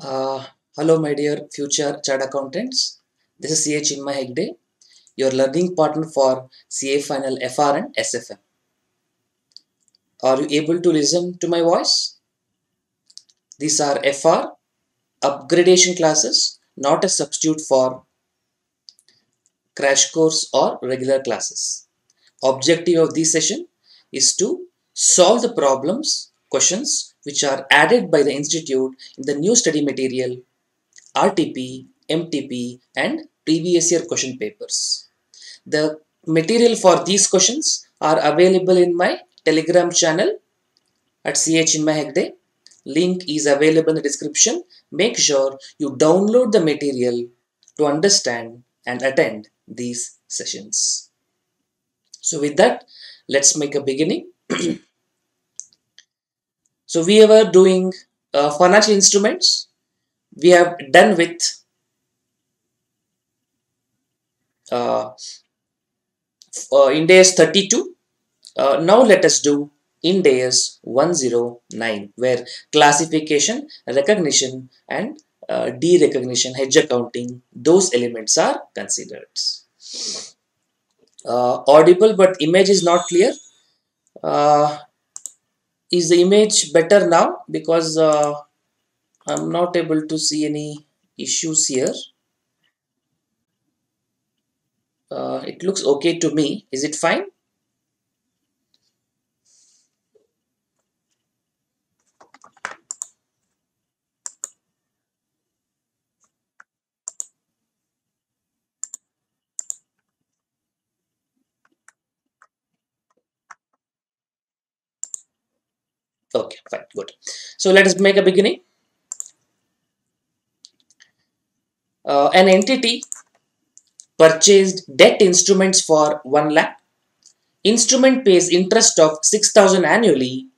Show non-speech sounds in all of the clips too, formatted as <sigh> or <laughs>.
Uh, hello, my dear future chart accountants. This is CA Chinmay Hegde, your learning partner for CA Final FR and SFM. Are you able to listen to my voice? These are FR upgradation classes, not a substitute for crash course or regular classes. Objective of this session is to solve the problems, questions which are added by the institute in the new study material, RTP, MTP and previous year question papers. The material for these questions are available in my telegram channel at CH in. Link is available in the description. Make sure you download the material to understand and attend these sessions. So with that, let's make a beginning. <clears throat> so we were doing uh, financial instruments. We have done with uh, uh, Ind 32. Uh, now let us do Ind AS 109 where classification, recognition and uh, derecognition, hedge accounting, those elements are considered. Uh, audible but image is not clear. Uh, is the image better now? Because uh, I'm not able to see any issues here. Uh, it looks okay to me. Is it fine? Okay, fine, good. So let us make a beginning. Uh, an entity purchased debt instruments for 1 lakh. Instrument pays interest of 6000 annually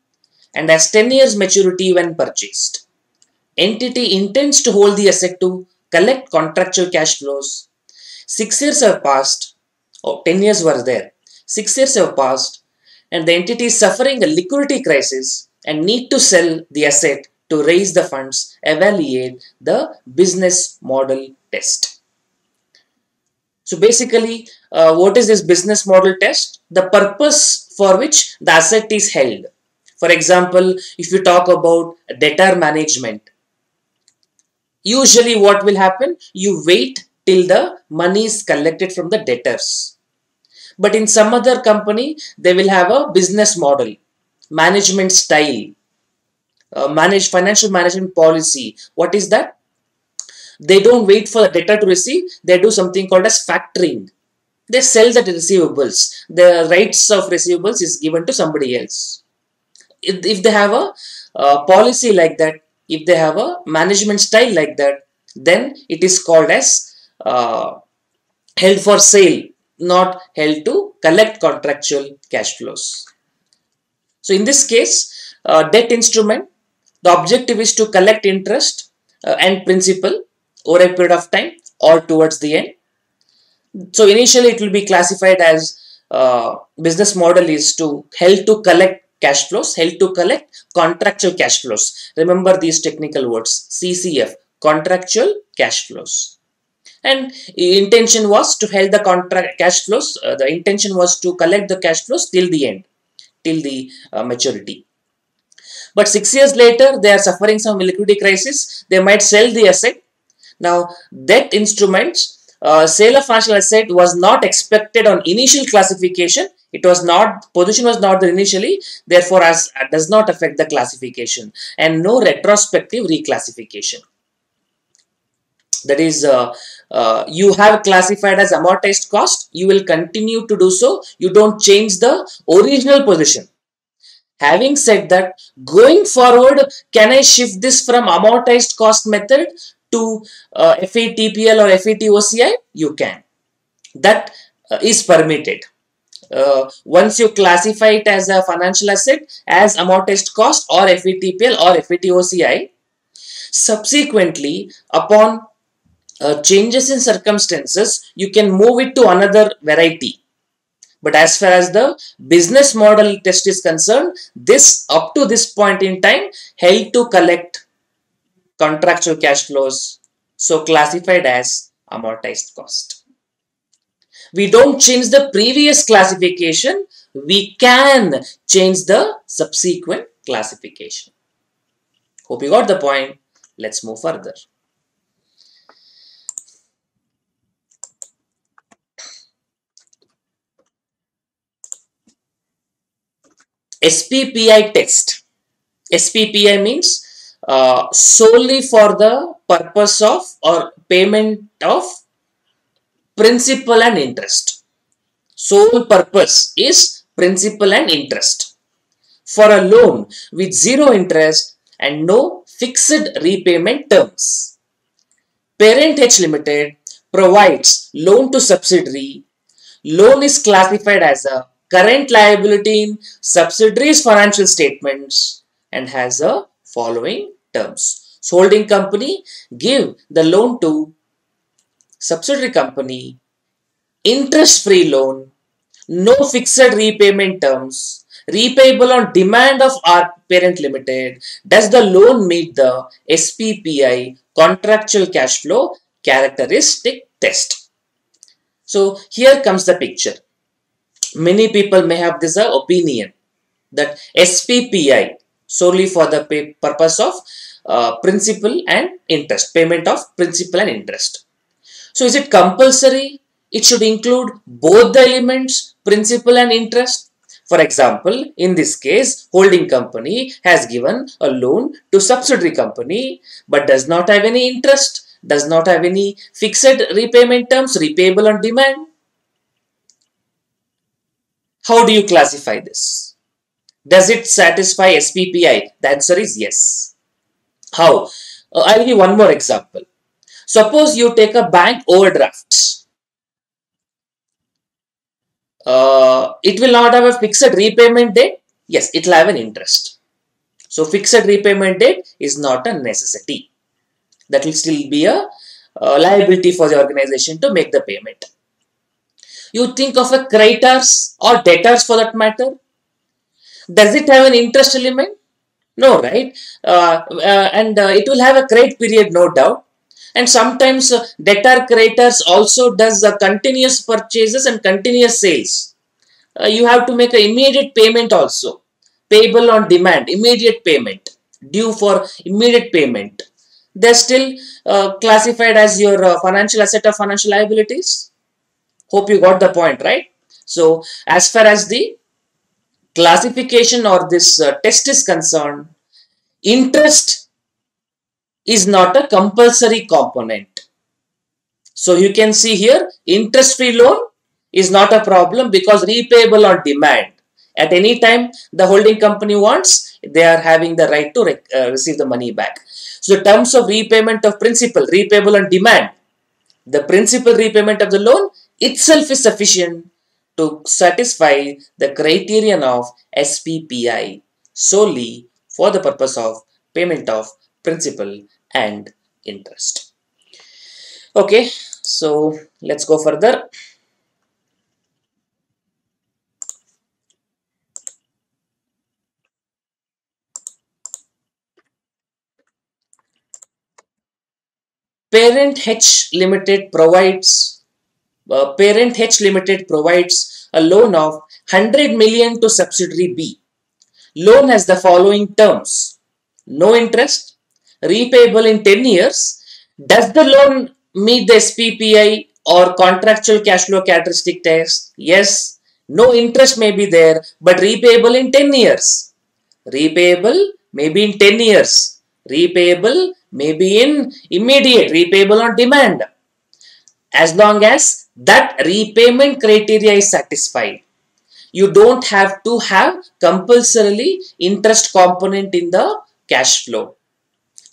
and has 10 years maturity when purchased. Entity intends to hold the asset to collect contractual cash flows. 6 years have passed, or 10 years were there. 6 years have passed and the entity is suffering a liquidity crisis and need to sell the asset to raise the funds, evaluate the business model test. So basically, uh, what is this business model test? The purpose for which the asset is held. For example, if you talk about debtor management, usually what will happen? You wait till the money is collected from the debtors. But in some other company, they will have a business model management style, uh, manage financial management policy. What is that? They don't wait for the debtor to receive. They do something called as factoring. They sell the receivables. The rights of receivables is given to somebody else. If, if they have a uh, policy like that, if they have a management style like that, then it is called as uh, held for sale, not held to collect contractual cash flows. So in this case, uh, debt instrument, the objective is to collect interest uh, and principal over a period of time or towards the end. So initially it will be classified as uh, business model is to help to collect cash flows, help to collect contractual cash flows. Remember these technical words, CCF, contractual cash flows. And intention was to help the contract cash flows, uh, the intention was to collect the cash flows till the end till the uh, maturity. But six years later, they are suffering some liquidity crisis. They might sell the asset. Now, debt instruments, uh, sale of financial asset was not expected on initial classification. It was not, position was not there initially, therefore as uh, does not affect the classification and no retrospective reclassification. That is, uh, uh, you have classified as amortized cost, you will continue to do so. You don't change the original position. Having said that, going forward, can I shift this from amortized cost method to uh, FVTPL or FVTOCI? You can. That uh, is permitted. Uh, once you classify it as a financial asset as amortized cost or FVTPL or FVTOCI, subsequently upon uh, changes in circumstances, you can move it to another variety. But as far as the business model test is concerned, this up to this point in time held to collect contractual cash flows, so classified as amortized cost. We don't change the previous classification, we can change the subsequent classification. Hope you got the point. Let's move further. SPPI test. SPPI means uh, solely for the purpose of or payment of principal and interest. Sole purpose is principal and interest. For a loan with zero interest and no fixed repayment terms. Parent H Limited provides loan to subsidiary. Loan is classified as a current liability in subsidiaries financial statements and has the following terms. So holding company give the loan to subsidiary company, interest free loan, no fixed repayment terms, repayable on demand of our parent limited. Does the loan meet the SPPI contractual cash flow characteristic test? So here comes the picture many people may have this uh, opinion that SPPI solely for the purpose of uh, principal and interest, payment of principal and interest. So is it compulsory? It should include both the elements, principal and interest. For example, in this case, holding company has given a loan to subsidiary company but does not have any interest, does not have any fixed repayment terms, repayable on demand. How do you classify this? Does it satisfy SPPI? The answer is yes. How? Uh, I'll give one more example. Suppose you take a bank overdraft. Uh, it will not have a fixed repayment date. Yes, it will have an interest. So, fixed repayment date is not a necessity. That will still be a uh, liability for the organization to make the payment. You think of a creditors or debtors for that matter. Does it have an interest element? No, right? Uh, uh, and uh, it will have a credit period, no doubt. And sometimes uh, debtor creditors also does continuous purchases and continuous sales. Uh, you have to make an immediate payment also. Payable on demand, immediate payment, due for immediate payment. They're still uh, classified as your financial asset or financial liabilities. Hope you got the point, right? So, as far as the classification or this uh, test is concerned, interest is not a compulsory component. So, you can see here, interest-free loan is not a problem because repayable on demand. At any time the holding company wants, they are having the right to uh, receive the money back. So, terms of repayment of principal, repayable on demand, the principal repayment of the loan itself is sufficient to satisfy the criterion of SPPI solely for the purpose of payment of principal and interest. Okay, so let's go further. Parent H Limited provides uh, parent H Limited provides a loan of 100 million to subsidiary B. Loan has the following terms. No interest, repayable in 10 years. Does the loan meet the SPPI or contractual cash flow characteristic test? Yes. No interest may be there, but repayable in 10 years. Repayable may be in 10 years. Repayable may be in immediate, repayable on demand. As long as that repayment criteria is satisfied. You don't have to have compulsorily interest component in the cash flow.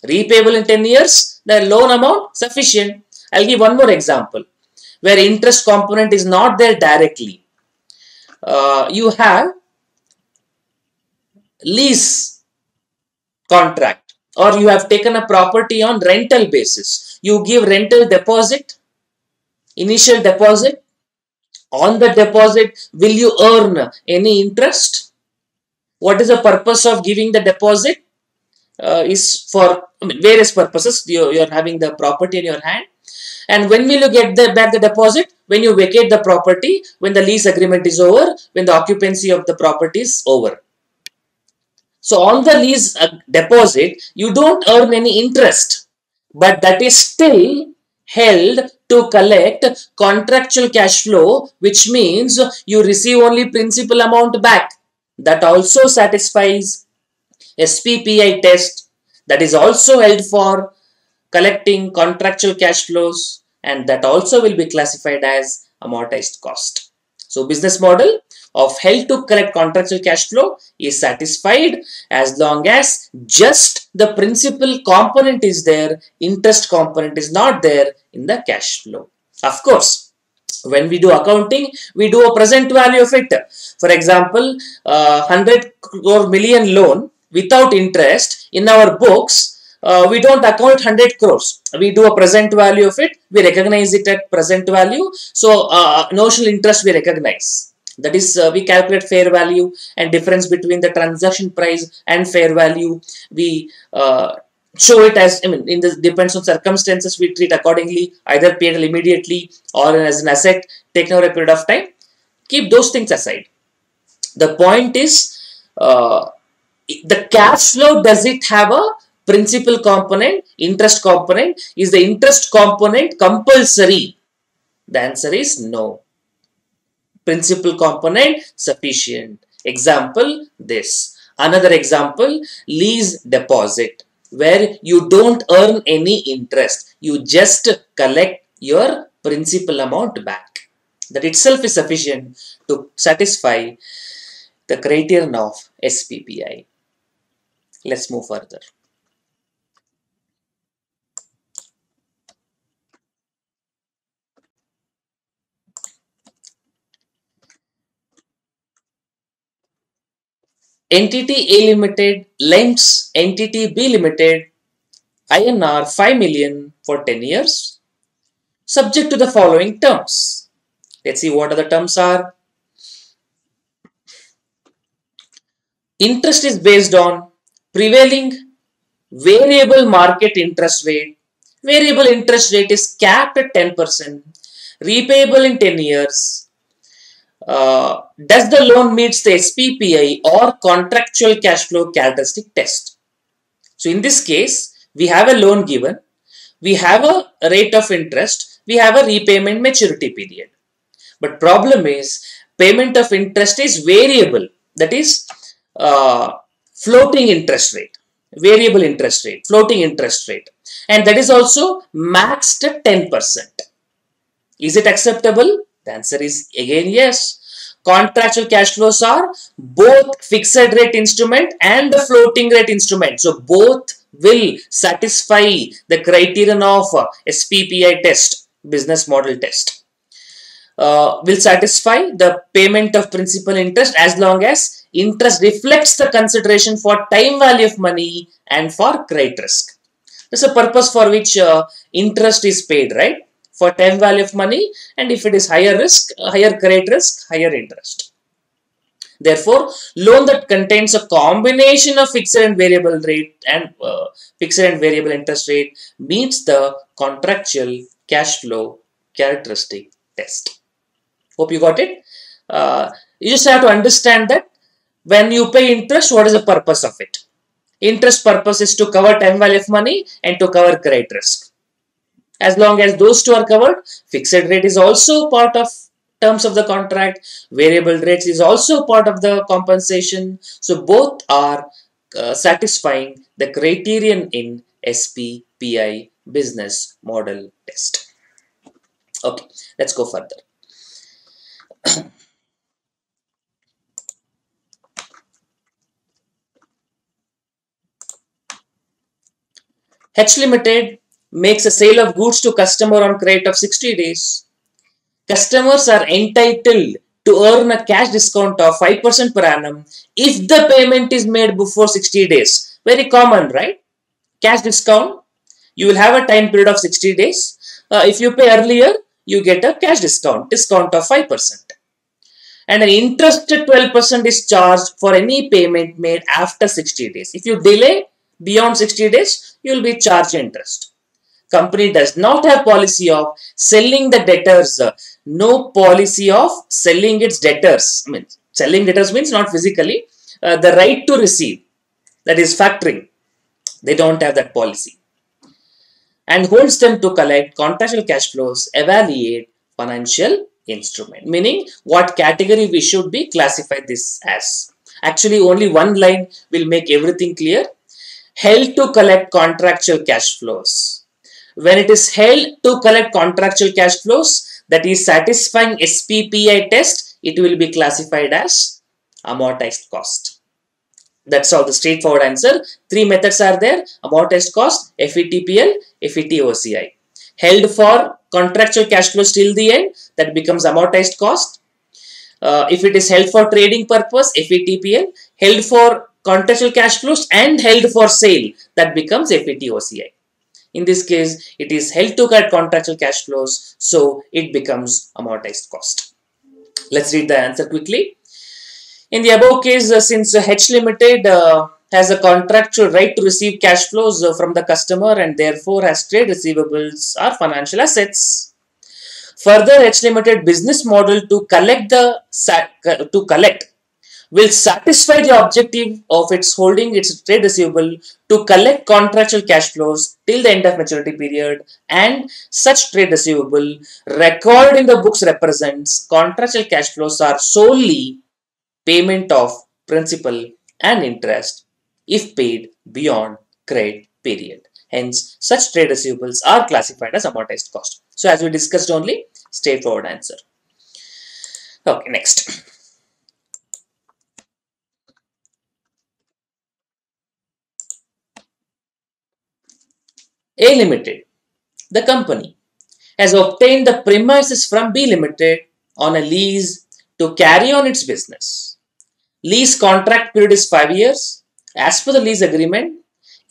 Repayable in 10 years, the loan amount sufficient. I'll give one more example where interest component is not there directly. Uh, you have lease contract or you have taken a property on rental basis. You give rental deposit initial deposit. On the deposit, will you earn any interest? What is the purpose of giving the deposit? uh, is for I mean, various purposes. You, you're having the property in your hand. And when will you get the, back the deposit? When you vacate the property, when the lease agreement is over, when the occupancy of the property is over. So on the lease uh, deposit, you don't earn any interest, but that is still held to collect contractual cash flow, which means you receive only principal amount back. That also satisfies SPPI test that is also held for collecting contractual cash flows and that also will be classified as amortized cost. So business model of held to collect contractual cash flow is satisfied as long as just the principal component is there, interest component is not there in the cash flow. Of course, when we do accounting, we do a present value of it. For example, uh, 100 crore million loan without interest in our books, uh, we don't account 100 crores. We do a present value of it. We recognize it at present value. So, uh, notional interest we recognize. That is, uh, we calculate fair value and difference between the transaction price and fair value. We uh, show it as, I mean, in the depends on circumstances, we treat accordingly, either paid immediately or as an asset taken over a period of time. Keep those things aside. The point is, uh, the cash flow, does it have a principal component, interest component? Is the interest component compulsory? The answer is no. Principal component sufficient. Example, this. Another example, lease deposit where you don't earn any interest. You just collect your principal amount back. That itself is sufficient to satisfy the criterion of SPPI. Let's move further. Entity A Limited lends Entity B Limited INR 5 million for 10 years subject to the following terms. Let's see what the terms are. Interest is based on prevailing variable market interest rate. Variable interest rate is capped at 10%, repayable in 10 years, uh, does the loan meets the SPPI or contractual cash flow characteristic test? So in this case, we have a loan given, we have a rate of interest, we have a repayment maturity period. But problem is payment of interest is variable, that is uh, floating interest rate, variable interest rate, floating interest rate, and that is also maxed at 10%. Is it acceptable? The answer is again yes. Contractual cash flows are both fixed rate instrument and the floating rate instrument. So both will satisfy the criterion of SPPI test, business model test. Uh, will satisfy the payment of principal interest as long as interest reflects the consideration for time value of money and for credit risk. That's a purpose for which uh, interest is paid, right? For time value of money and if it is higher risk, higher credit risk, higher interest. Therefore, loan that contains a combination of fixed and variable rate and uh, fixed and variable interest rate meets the contractual cash flow characteristic test. Hope you got it. Uh, you just have to understand that when you pay interest, what is the purpose of it? Interest purpose is to cover time value of money and to cover credit risk. As long as those two are covered, fixed rate is also part of terms of the contract, variable rates is also part of the compensation. So both are uh, satisfying the criterion in SPPI business model test. Okay, let's go further. H Limited makes a sale of goods to customer on credit of 60 days, customers are entitled to earn a cash discount of 5% per annum if the payment is made before 60 days. Very common, right? Cash discount, you will have a time period of 60 days. Uh, if you pay earlier, you get a cash discount, discount of 5%. And an interest 12% is charged for any payment made after 60 days. If you delay, Beyond 60 days, you will be charged interest. Company does not have policy of selling the debtors. No policy of selling its debtors. I mean, selling debtors means not physically. Uh, the right to receive, that is factoring. They don't have that policy. And holds them to collect contractual cash flows, evaluate financial instrument. Meaning, what category we should be classify this as. Actually, only one line will make everything clear. Held to collect contractual cash flows. When it is held to collect contractual cash flows that is satisfying SPPI test, it will be classified as amortized cost. That's all the straightforward answer. Three methods are there. Amortized cost, FVTPL, FVTOCI. Held for contractual cash flows till the end, that becomes amortized cost. Uh, if it is held for trading purpose, FVTPL, held for contractual cash flows and held for sale, that becomes FVTOCI. In this case, it is held to get contractual cash flows, so it becomes amortized cost. Let's read the answer quickly. In the above case, uh, since uh, H Limited uh, has a contractual right to receive cash flows uh, from the customer and therefore has trade receivables or financial assets. Further, H Limited business model to collect the to collect will satisfy the objective of its holding its trade receivable to collect contractual cash flows till the end of maturity period and such trade receivable recorded in the books represents contractual cash flows are solely payment of principal and interest if paid beyond credit period. Hence, such trade receivables are classified as amortized cost. So, as we discussed only, straightforward answer. Okay, next. A Limited, the company, has obtained the premises from B Limited on a lease to carry on its business. Lease contract period is 5 years. As per the lease agreement,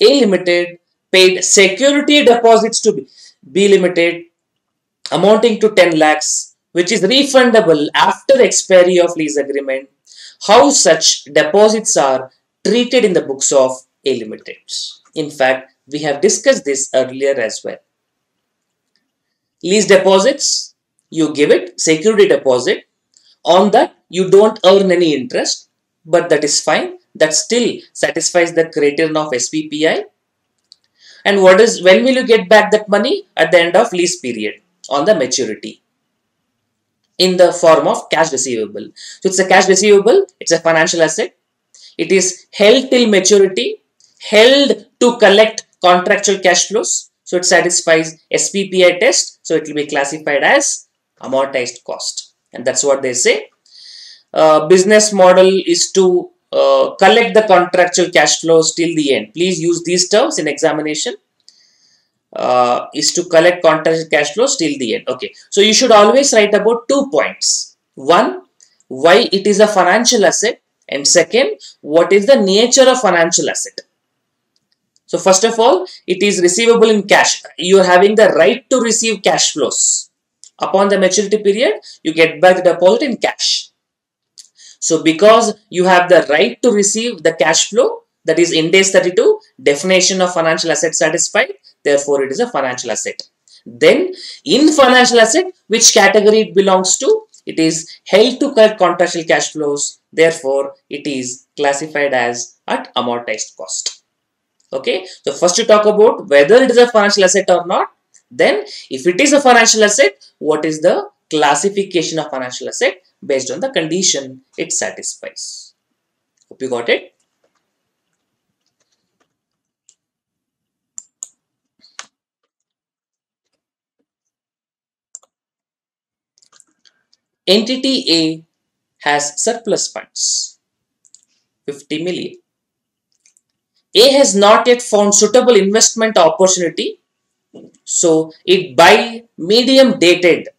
A Limited paid security deposits to B Limited amounting to 10 lakhs which is refundable after expiry of lease agreement. How such deposits are treated in the books of A Limited. In fact, we have discussed this earlier as well. Lease deposits, you give it, security deposit. On that, you don't earn any interest, but that is fine. That still satisfies the criterion of SPPI. And what is when will you get back that money? At the end of lease period on the maturity in the form of cash receivable. So it's a cash receivable, it's a financial asset. It is held till maturity, held to collect contractual cash flows. So it satisfies SPPI test. So it will be classified as amortized cost. And that's what they say. Uh, business model is to uh, collect the contractual cash flows till the end. Please use these terms in examination. Uh, is to collect contractual cash flows till the end. Okay. So you should always write about two points. One, why it is a financial asset. And second, what is the nature of financial asset. So first of all, it is receivable in cash. You are having the right to receive cash flows. Upon the maturity period, you get back the deposit in cash. So because you have the right to receive the cash flow, that is Ind AS 32, definition of financial asset satisfied, therefore it is a financial asset. Then in financial asset, which category it belongs to? It is held to collect contractual cash flows, therefore it is classified as at amortized cost. Okay, so first you talk about whether it is a financial asset or not. Then, if it is a financial asset, what is the classification of financial asset based on the condition it satisfies. Hope you got it. Entity A has surplus funds, 50 million. A has not yet found suitable investment opportunity. So it buy medium dated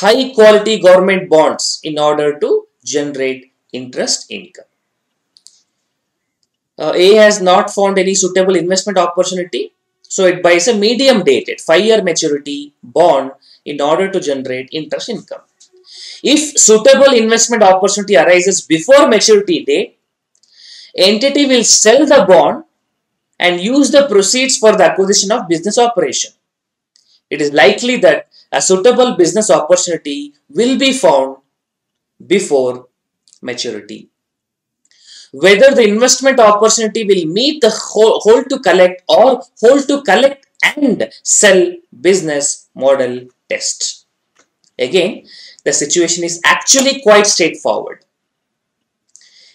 high quality government bonds in order to generate interest income. Uh, A has not found any suitable investment opportunity. So it buys a medium dated 5 year maturity bond in order to generate interest income. If suitable investment opportunity arises before maturity date, entity will sell the bond and use the proceeds for the acquisition of business operation. It is likely that a suitable business opportunity will be found before maturity. Whether the investment opportunity will meet the hold to collect or hold to collect and sell business model test. Again, the situation is actually quite straightforward.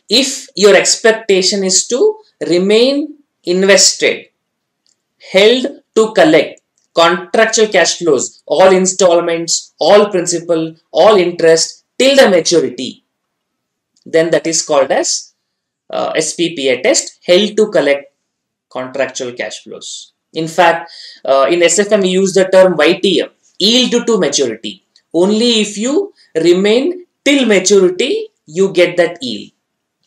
If your expectation is to remain invested, held to collect contractual cash flows, all installments, all principal, all interest till the maturity, then that is called as uh, SPPI test, held to collect contractual cash flows. In fact, uh, in SFM we use the term YTM, yield to maturity. Only if you remain till maturity, you get that yield.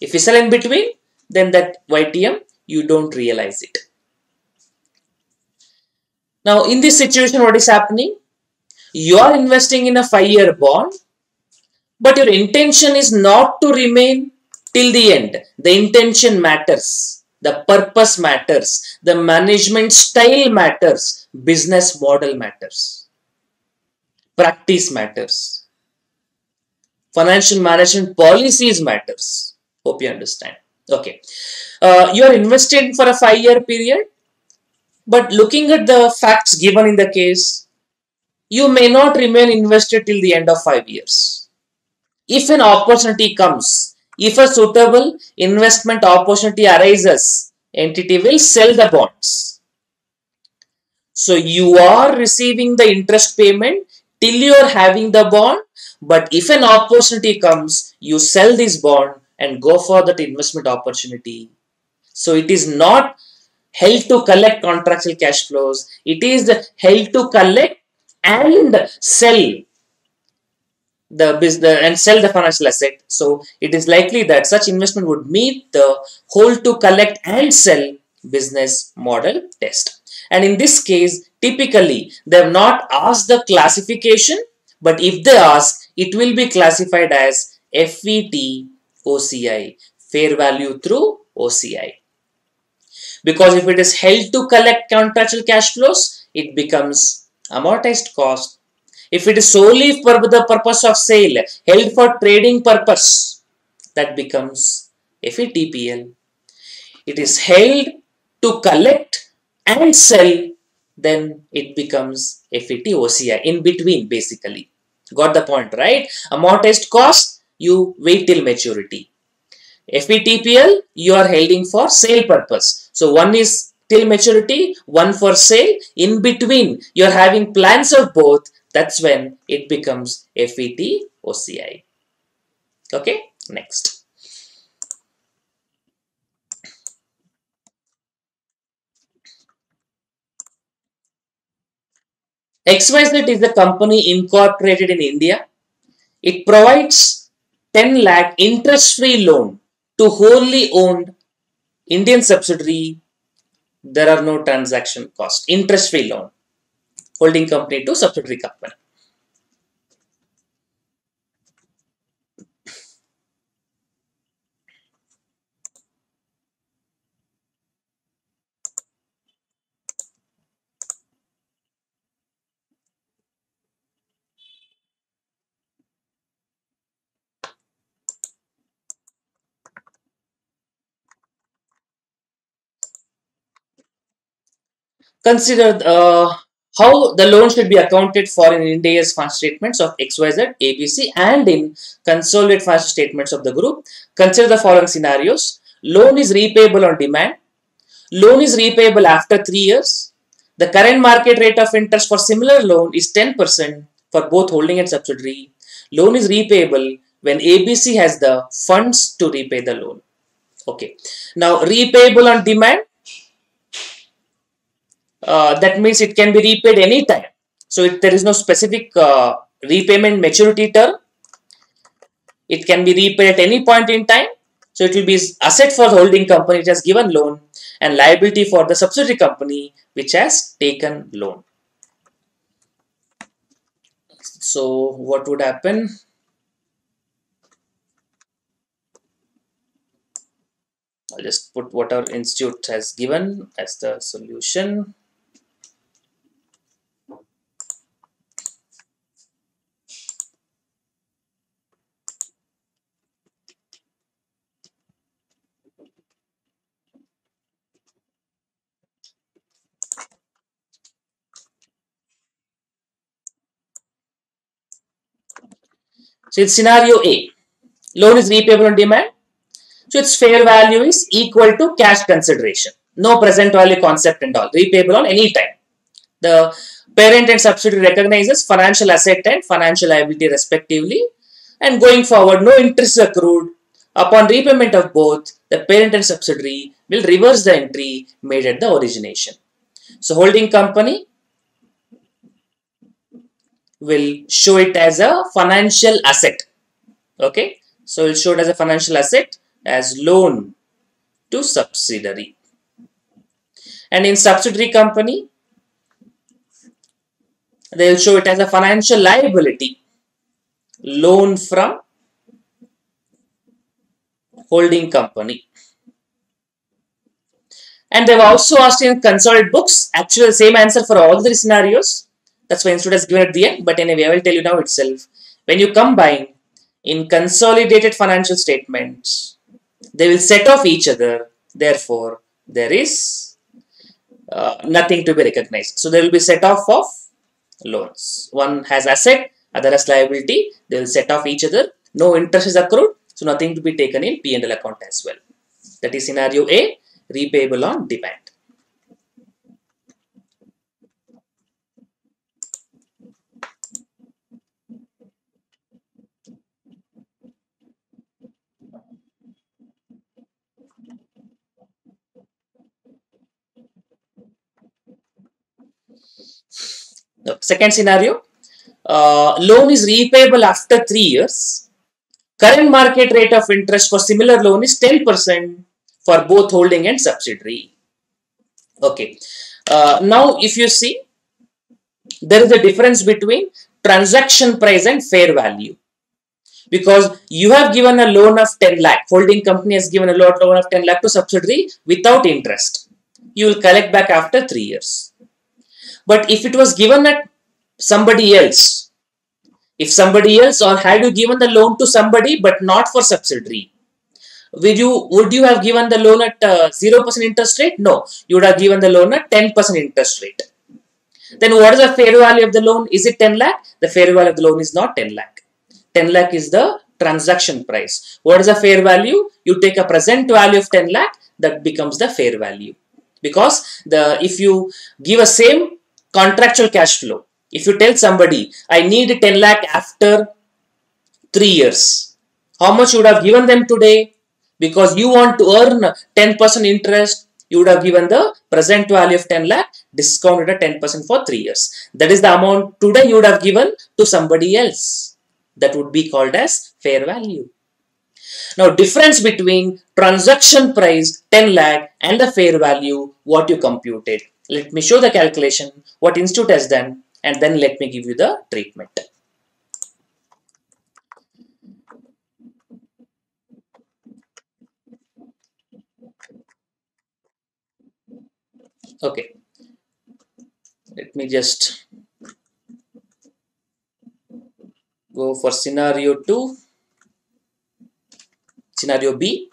If you sell in between, then that YTM, you don't realize it. Now, in this situation, what is happening? You are investing in a five-year bond, but your intention is not to remain till the end. The intention matters. The purpose matters. The management style matters. Business model matters. Practice matters. Financial management policies matters. Hope you understand. Okay. Uh, you are invested for a five-year period but looking at the facts given in the case, you may not remain invested till the end of five years. If an opportunity comes, if a suitable investment opportunity arises, entity will sell the bonds. So you are receiving the interest payment till you are having the bond, but if an opportunity comes, you sell this bond and go for that investment opportunity. So it is not held to collect contractual cash flows. It is held to collect and sell the business and sell the financial asset. So it is likely that such investment would meet the hold to collect and sell business model test. And in this case, typically they have not asked the classification, but if they ask, it will be classified as FVT OCI, fair value through OCI. Because if it is held to collect contractual cash flows, it becomes amortized cost. If it is solely for the purpose of sale, held for trading purpose, that becomes FVTPL. It is held to collect and sell, then it becomes FVTOCI, in between basically. Got the point, right? Amortized cost, you wait till maturity. FVTPL, you are holding for sale purpose. So one is till maturity, one for sale. In between, you are having plans of both. That's when it becomes FVT OCI. Okay, next. XYZ is a company incorporated in India. It provides 10 lakh interest-free loan to wholly owned Indian subsidiary, there are no transaction cost. Interest-free loan. Holding company to subsidiary company. Consider uh, how the loan should be accounted for in Ind AS financial statements of XYZ, ABC and in consolidated financial statements of the group. Consider the following scenarios. Loan is repayable on demand. Loan is repayable after 3 years. The current market rate of interest for similar loan is 10% for both holding and subsidiary. Loan is repayable when ABC has the funds to repay the loan. Okay. Now, repayable on demand uh, that means it can be repaid anytime. So if there is no specific uh, repayment maturity term. It can be repaid at any point in time. So it will be asset for the holding company which has given loan and liability for the subsidiary company which has taken loan. So what would happen? I'll just put what our institute has given as the solution. So it's scenario A. Loan is repayable on demand. So its fair value is equal to cash consideration. No present value concept and all. Repayable on any time. The parent and subsidiary recognizes financial asset and financial liability respectively. And going forward, no interest accrued. Upon repayment of both, the parent and subsidiary will reverse the entry made at the origination. So holding company will show it as a financial asset. Okay, so we'll show it as a financial asset as loan to subsidiary. And in subsidiary company, they will show it as a financial liability loan from holding company. And they've also asked in consolidated books, actually the same answer for all three scenarios. That's why Institute has given at the end. But anyway, I will tell you now itself. When you combine in consolidated financial statements, they will set off each other. Therefore, there is uh, nothing to be recognized. So, there will be set off of loans. One has asset, other has liability. They will set off each other. No interest is accrued. So, nothing to be taken in P&L account as well. That is scenario A, repayable on demand. Second scenario, uh, loan is repayable after 3 years. Current market rate of interest for similar loan is 10% for both holding and subsidiary. Okay. Uh, now, if you see, there is a difference between transaction price and fair value. Because you have given a loan of 10 lakh, holding company has given a loan of 10 lakh to subsidiary without interest. You will collect back after 3 years. But if it was given at somebody else, if somebody else or had you given the loan to somebody but not for subsidiary, would you would you have given the loan at uh, 0% interest rate? No, you would have given the loan at 10% interest rate. Then what is the fair value of the loan? Is it 10 lakh? The fair value of the loan is not 10 lakh. 10 lakh is the transaction price. What is the fair value? You take a present value of 10 lakh, that becomes the fair value. Because the if you give a same contractual cash flow. If you tell somebody, I need 10 lakh after 3 years, how much you would have given them today? Because you want to earn 10% interest, you would have given the present value of 10 lakh discounted at 10% for 3 years. That is the amount today you would have given to somebody else. That would be called as fair value. Now, difference between transaction price 10 lakh and the fair value, what you computed. Let me show the calculation, what institute has done, and then let me give you the treatment. Okay, let me just go for scenario 2, scenario B.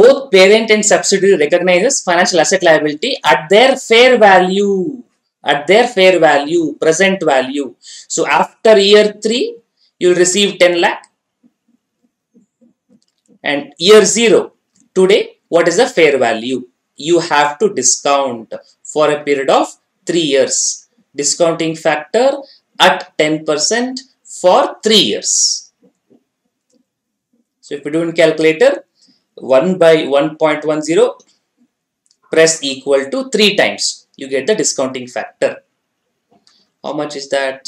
both parent and subsidiary recognizes financial asset liability at their fair value at their fair value present value. So after year 3 you'll receive 10 lakh. And year 0 today what is the fair value? You have to discount for a period of 3 years. Discounting factor at 10% for 3 years. So if we do in calculator 1 by 1.10 press equal to 3 times. You get the discounting factor. How much is that?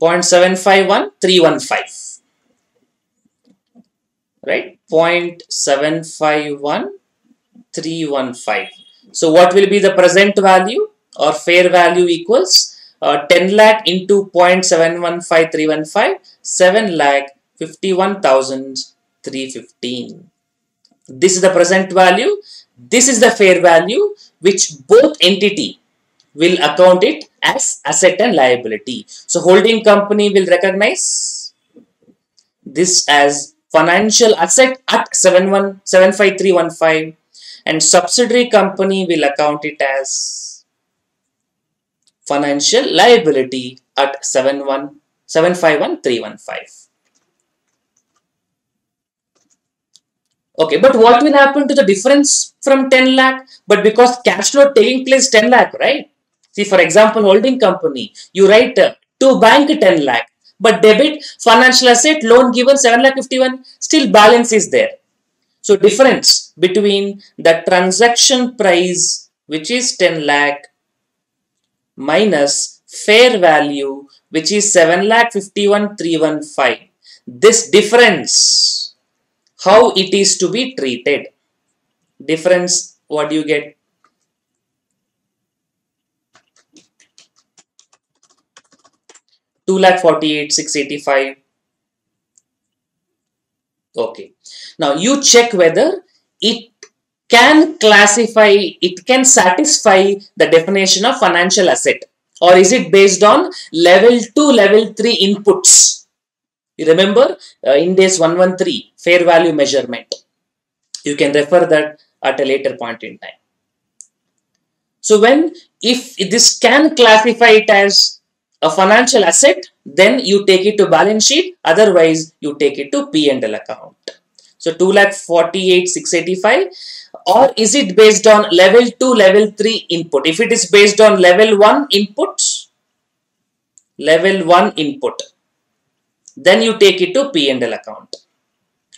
Point seven five one three one five right 0.751315 so what will be the present value or fair value equals uh, 10 lakh into 0.715315 7 lakh 51315 this is the present value. This is the fair value which both entity will account it as asset and liability. So holding company will recognize this as financial asset at 75315 and subsidiary company will account it as financial liability at 751315 okay but what will happen to the difference from 10 lakh? But because cash flow taking place 10 lakh right? See for example holding company you write uh, to bank 10 lakh but debit financial asset loan given 7 lakh 51 still balance is there. So difference between the transaction price which is 10 lakh minus fair value which is 7 lakh 51 315 this difference how it is to be treated? Difference what do you get 2 lakh 48 685 okay. Now you check whether it can classify it can satisfy the definition of financial asset or is it based on level 2 level 3 inputs? You remember uh, Ind AS 113 fair value measurement. You can refer that at a later point in time. So when if this can classify it as a financial asset, then you take it to balance sheet, otherwise you take it to P&L account. So 2 lakh 48 685 or is it based on level 2 level 3 input? If it is based on level 1 input level 1 input then you take it to P&L account.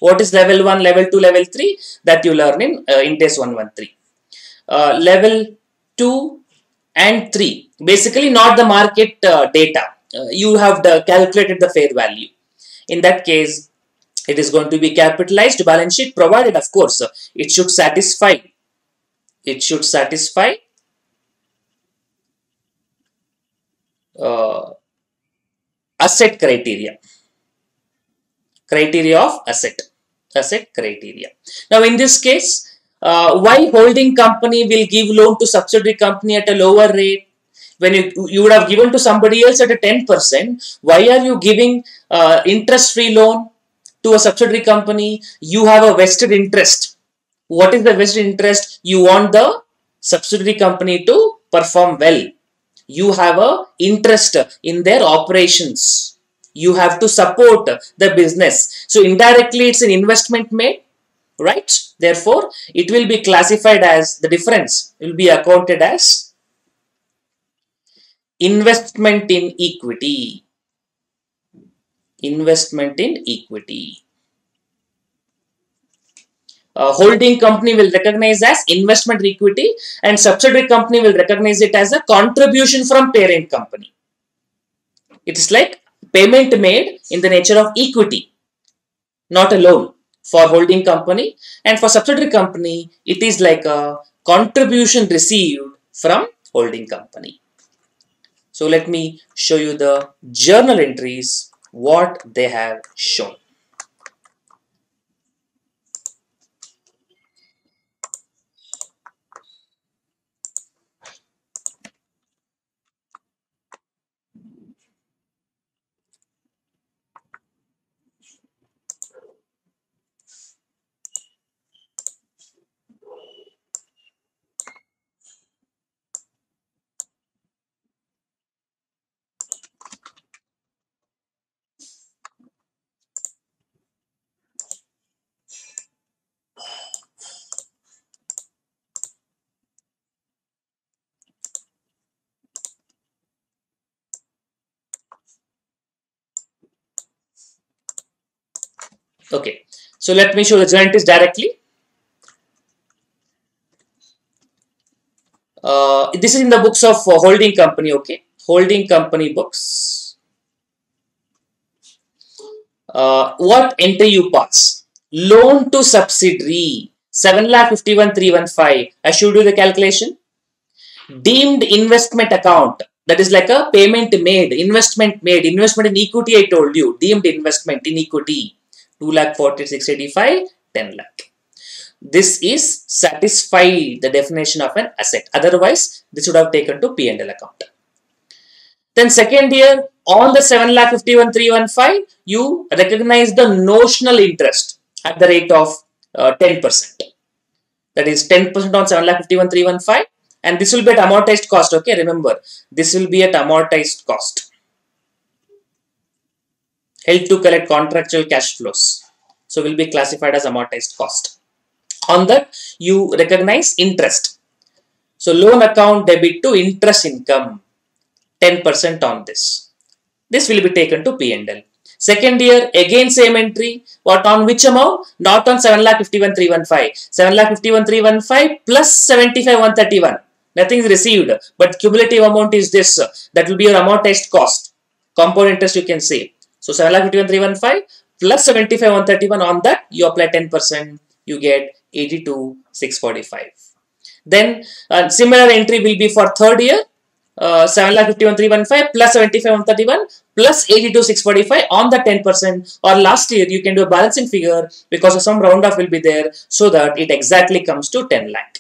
What is level 1 level 2 level 3 that you learn in uh, AS 113 uh, level 2 and 3 basically not the market uh, data. Uh, you have the calculated the fair value. In that case it is going to be capitalized balance sheet provided of course. Uh, it should satisfy. It should satisfy uh, asset criteria. Criteria of asset. Asset criteria. Now in this case uh, why holding company will give loan to subsidiary company at a lower rate when you, you would have given to somebody else at a 10%, why are you giving uh, interest-free loan to a subsidiary company? You have a vested interest. What is the vested interest? You want the subsidiary company to perform well. You have a interest in their operations. You have to support the business. So indirectly it's an investment made, right? Therefore, it will be classified as the difference will be accounted as investment in equity. Investment in equity. Holding company will recognize as investment equity and subsidiary company will recognize it as a contribution from parent company. It is like payment made in the nature of equity not a loan for holding company and for subsidiary company it is like a contribution received from holding company so let me show you the journal entries, what they have shown. Okay, so let me show the entries directly. Uh, this is in the books of uh, holding company, okay? Holding company books. Uh, what entry you pass? Loan to subsidiary, 7,51,315. I should do the calculation. Deemed investment account, that is like a payment made, investment made, investment in equity I told you, deemed investment in equity, 2 lakh 4685, 10 lakh. This is satisfy the definition of an asset. Otherwise, this would have taken to P&L account. Then second year, on the 7 lakh 51315, you recognize the notional interest at the rate of 10%. Uh, that is 10% on 7 lakh 51315 and this will be at amortized cost okay remember this will be at amortized cost held to collect contractual cash flows. So will be classified as amortized cost. On that you recognize interest. So loan account debit to interest income 10% on this. This will be taken to P&L Second year, again same entry. What on which amount? Not on 7 lakh 51315. 7 lakh 51315 plus 75 131 nothing is received but cumulative amount is this. That will be your amortized cost. Compound interest you can say so 7,51,315 plus 75 131 on that you apply 10 percent you get 82 645 then uh, similar entry will be for third year uh, 7,51,315 plus 75 131 plus 82 645 on the 10 percent or last year you can do a balancing figure because some round off will be there so that it exactly comes to 10 lakh.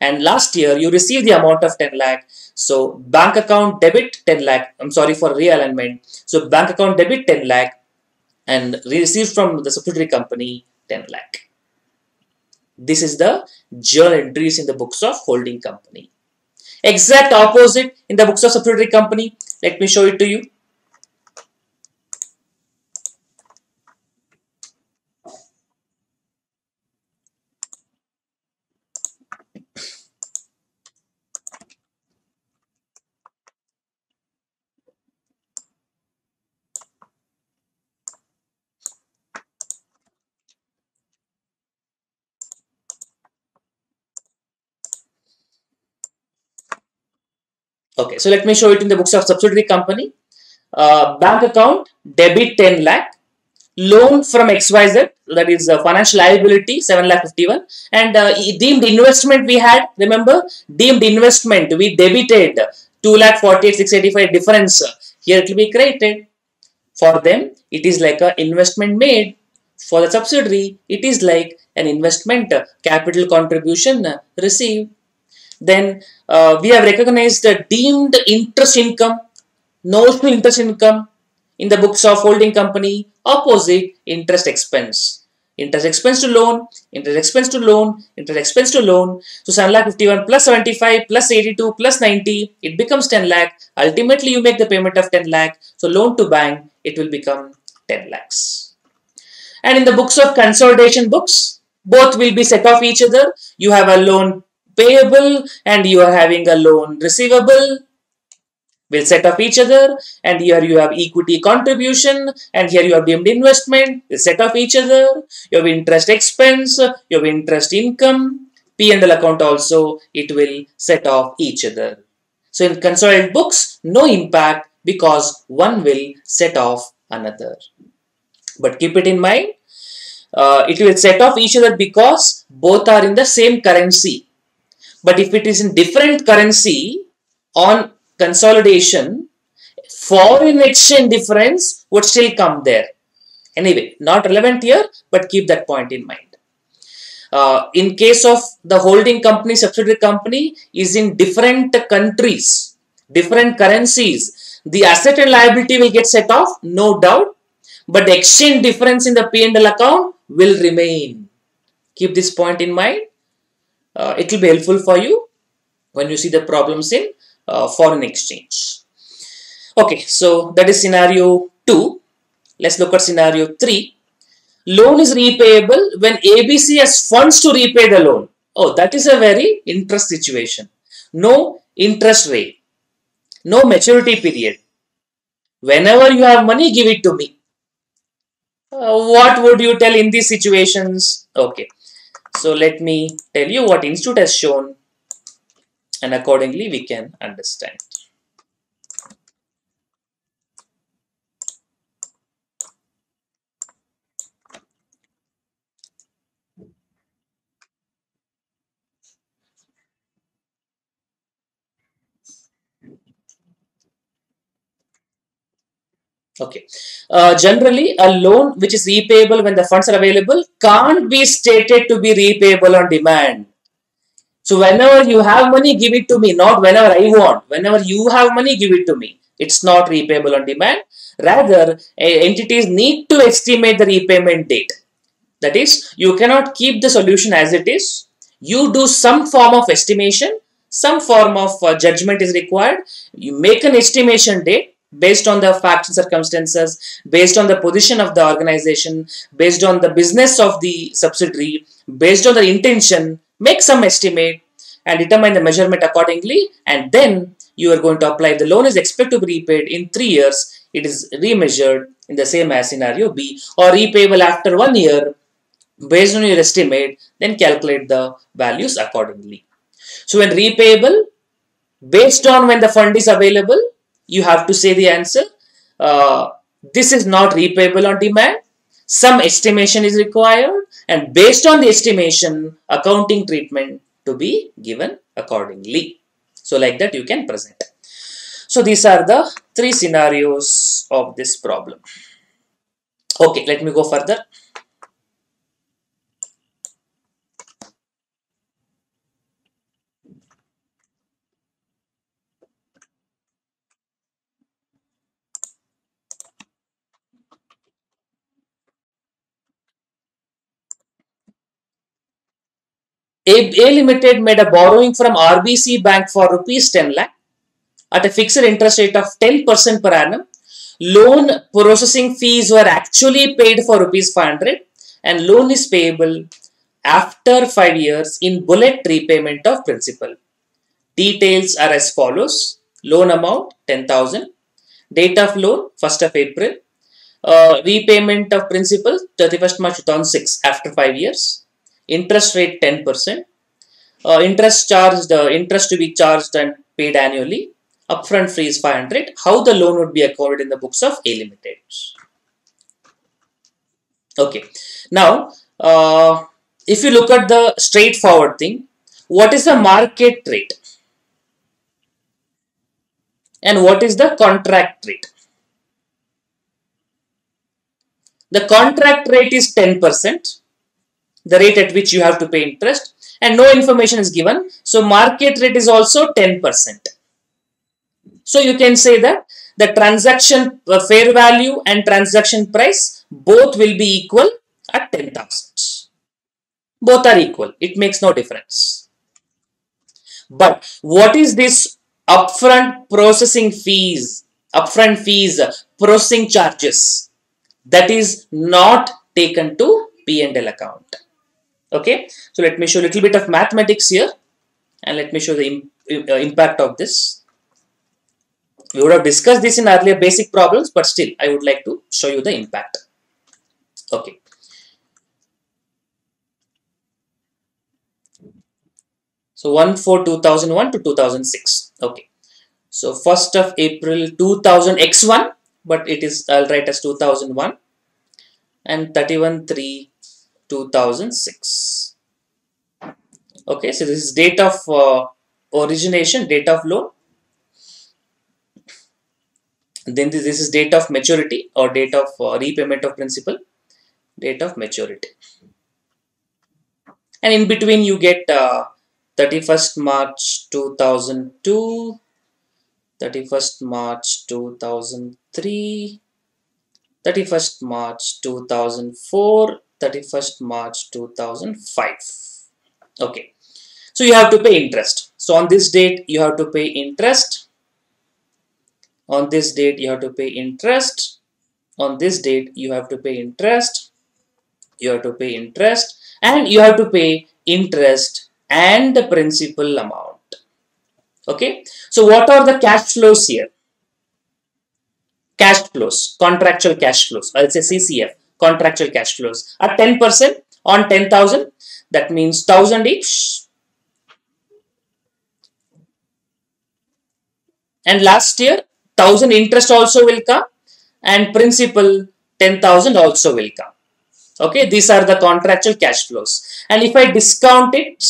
And last year you received the amount of 10 lakh so bank account debit 10 lakh. I'm sorry for realignment. So bank account debit 10 lakh and received from the subsidiary company 10 lakh. This is the journal entries in the books of holding company. Exact opposite in the books of subsidiary company. Let me show it to you Okay, so let me show it in the books of subsidiary company. Uh, bank account, debit 10 lakh, loan from XYZ, that is uh, financial liability 7 lakh 51 and uh, deemed investment we had, remember, deemed investment we debited 2 lakh 48 685 difference, here it will be credited. For them, it is like an investment made. For the subsidiary, it is like an investment capital contribution received. Then uh, we have recognized the deemed interest income, notional interest income in the books of holding company, opposite interest expense. Interest expense to loan, interest expense to loan, interest expense to loan. So 7 lakh 51 plus 75 plus 82 plus 90, it becomes 10 lakh. Ultimately, you make the payment of 10 lakh. So loan to bank, it will become 10 lakhs. And in the books of consolidation books, both will be set off each other. You have a loan payable and you are having a loan receivable. Will set up each other and here you have equity contribution and here you have deemed investment. Will set up each other. You have interest expense you have interest income p&l account also it will set off each other. So in consolidated books no impact because one will set off another. But keep it in mind uh, it will set off each other because both are in the same currency but if it is in different currency on consolidation, foreign exchange difference would still come there. Anyway, not relevant here, but keep that point in mind. Uh, in case of the holding company, subsidiary company is in different countries, different currencies, the asset and liability will get set off, no doubt, but the exchange difference in the P&L account will remain. Keep this point in mind uh, it will be helpful for you when you see the problems in uh, foreign exchange. Okay, so that is scenario 2. Let's look at scenario 3. Loan is repayable when ABC has funds to repay the loan. Oh, that is a very interest situation. No interest rate. No maturity period. Whenever you have money, give it to me. Uh, what would you tell in these situations? Okay. So let me tell you what institute has shown and accordingly we can understand. Okay. Uh, generally, a loan which is repayable when the funds are available can't be stated to be repayable on demand. So whenever you have money, give it to me, not whenever I want. Whenever you have money, give it to me. It's not repayable on demand. Rather, entities need to estimate the repayment date. That is, you cannot keep the solution as it is. You do some form of estimation, some form of uh, judgment is required. You make an estimation date based on the facts and circumstances, based on the position of the organization, based on the business of the subsidiary, based on the intention, make some estimate and determine the measurement accordingly and then you are going to apply. The loan is expected to be repaid in 3 years, it is remeasured in the same as scenario B or repayable after 1 year based on your estimate, then calculate the values accordingly. So when repayable, based on when the fund is available, you have to say the answer. Uh, this is not repayable on demand. Some estimation is required and based on the estimation, accounting treatment to be given accordingly. So like that you can present. So these are the three scenarios of this problem. Okay, let me go further. A, a Limited made a borrowing from RBC Bank for rupees 10 lakh at a fixed interest rate of 10% per annum. Loan processing fees were actually paid for rupees 500 and loan is payable after 5 years in bullet repayment of principal. Details are as follows. Loan amount 10,000. Date of loan 1st of April. Uh, repayment of principal 31st March 2006 after 5 years interest rate 10%, uh, interest charged, uh, interest to be charged and paid annually, upfront fee is 500, how the loan would be accorded in the books of A Limited. Okay, now uh, if you look at the straightforward thing, what is the market rate? And what is the contract rate? The contract rate is 10% the rate at which you have to pay interest and no information is given. So market rate is also 10%. So you can say that the transaction fair value and transaction price both will be equal at 10,000. Both are equal. It makes no difference. But what is this upfront processing fees, upfront fees, processing charges that is not taken to P&L account okay? So let me show a little bit of mathematics here and let me show the uh, impact of this. We would have discussed this in earlier basic problems but still I would like to show you the impact. Okay. So 1 for 2001 to 2006 okay. So 1st of April 2000 x1 but it is I'll write as 2001 and 31 3 2006 okay so this is date of uh, origination date of loan. Then this, is date of maturity or date of uh, repayment of principal. Date of maturity. And in between you get uh, 31st March 2002 31st March 2003 31st March 2004 31st March 2005. Okay. So you have to pay interest. So on this date, you have to pay interest. On this date, you have to pay interest. On this date, you have to pay interest. You have to pay interest. And you have to pay interest and the principal amount. Okay. So what are the cash flows here? Cash flows, contractual cash flows. I'll say CCF contractual cash flows. At 10% on 10,000, that means 1000 each. And last year, 1000 interest also will come and principal 10,000 also will come. Okay, these are the contractual cash flows. And if I discount it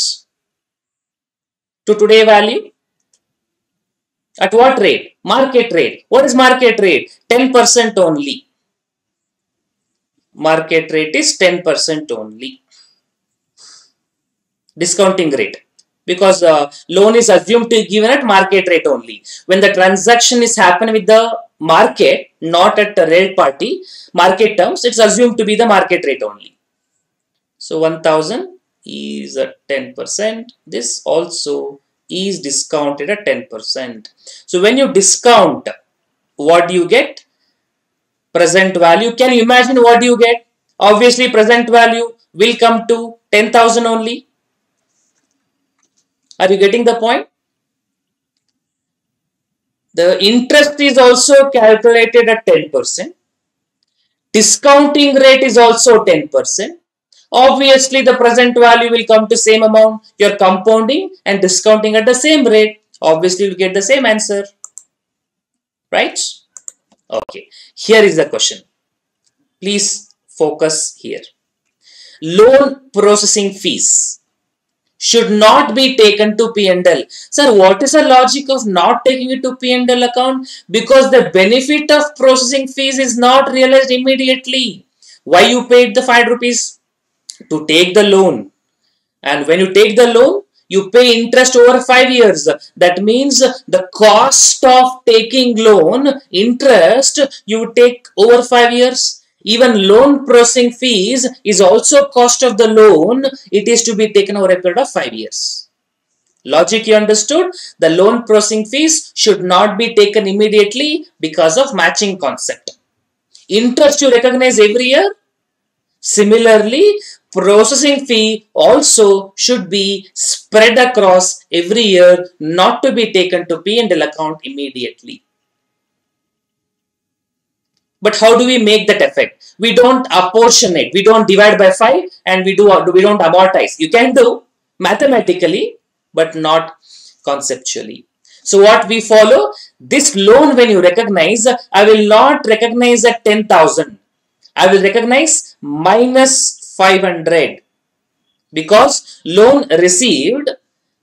to today value, at what rate? Market rate. What is market rate? 10% only. Market rate is 10% only. Discounting rate. Because the loan is assumed to be given at market rate only. When the transaction is happening with the market, not at the rate party, market terms, it's assumed to be the market rate only. So 1000 is at 10%. This also is discounted at 10%. So when you discount, what do you get? Present value. Can you imagine what you get? Obviously, present value will come to 10,000 only. Are you getting the point? The interest is also calculated at 10%. Discounting rate is also 10%. Obviously, the present value will come to same amount. You're compounding and discounting at the same rate. Obviously, you'll get the same answer. Right? Okay. Here is the question. Please focus here. Loan processing fees should not be taken to P&L. Sir, what is the logic of not taking it to P&L account? Because the benefit of processing fees is not realized immediately. Why you paid the 5 rupees? To take the loan. And when you take the loan, you pay interest over 5 years. That means the cost of taking loan, interest, you take over 5 years even loan processing fees is also cost of the loan. It is to be taken over a period of 5 years. Logic you understood? The loan processing fees should not be taken immediately because of matching concept. Interest you recognize every year. Similarly, processing fee also should be spread across every year, not to be taken to P&L account immediately. But how do we make that effect? We don't apportion it. We don't divide by 5 and we, do, we don't amortize. You can do mathematically, but not conceptually. So what we follow, this loan when you recognize, I will not recognize at 10,000. I will recognize minus 500 because loan received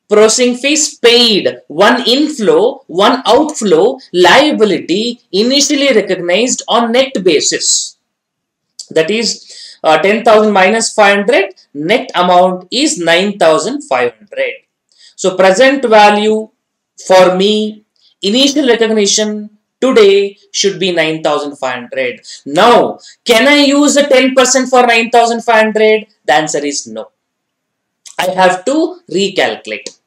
processing fees paid, one inflow, one outflow, liability initially recognized on net basis. That is uh, 10,000 minus 500, net amount is 9,500. So present value for me, initial recognition today should be 9,500. Now, can I use a 10% for 9,500? The answer is no. I have to recalculate.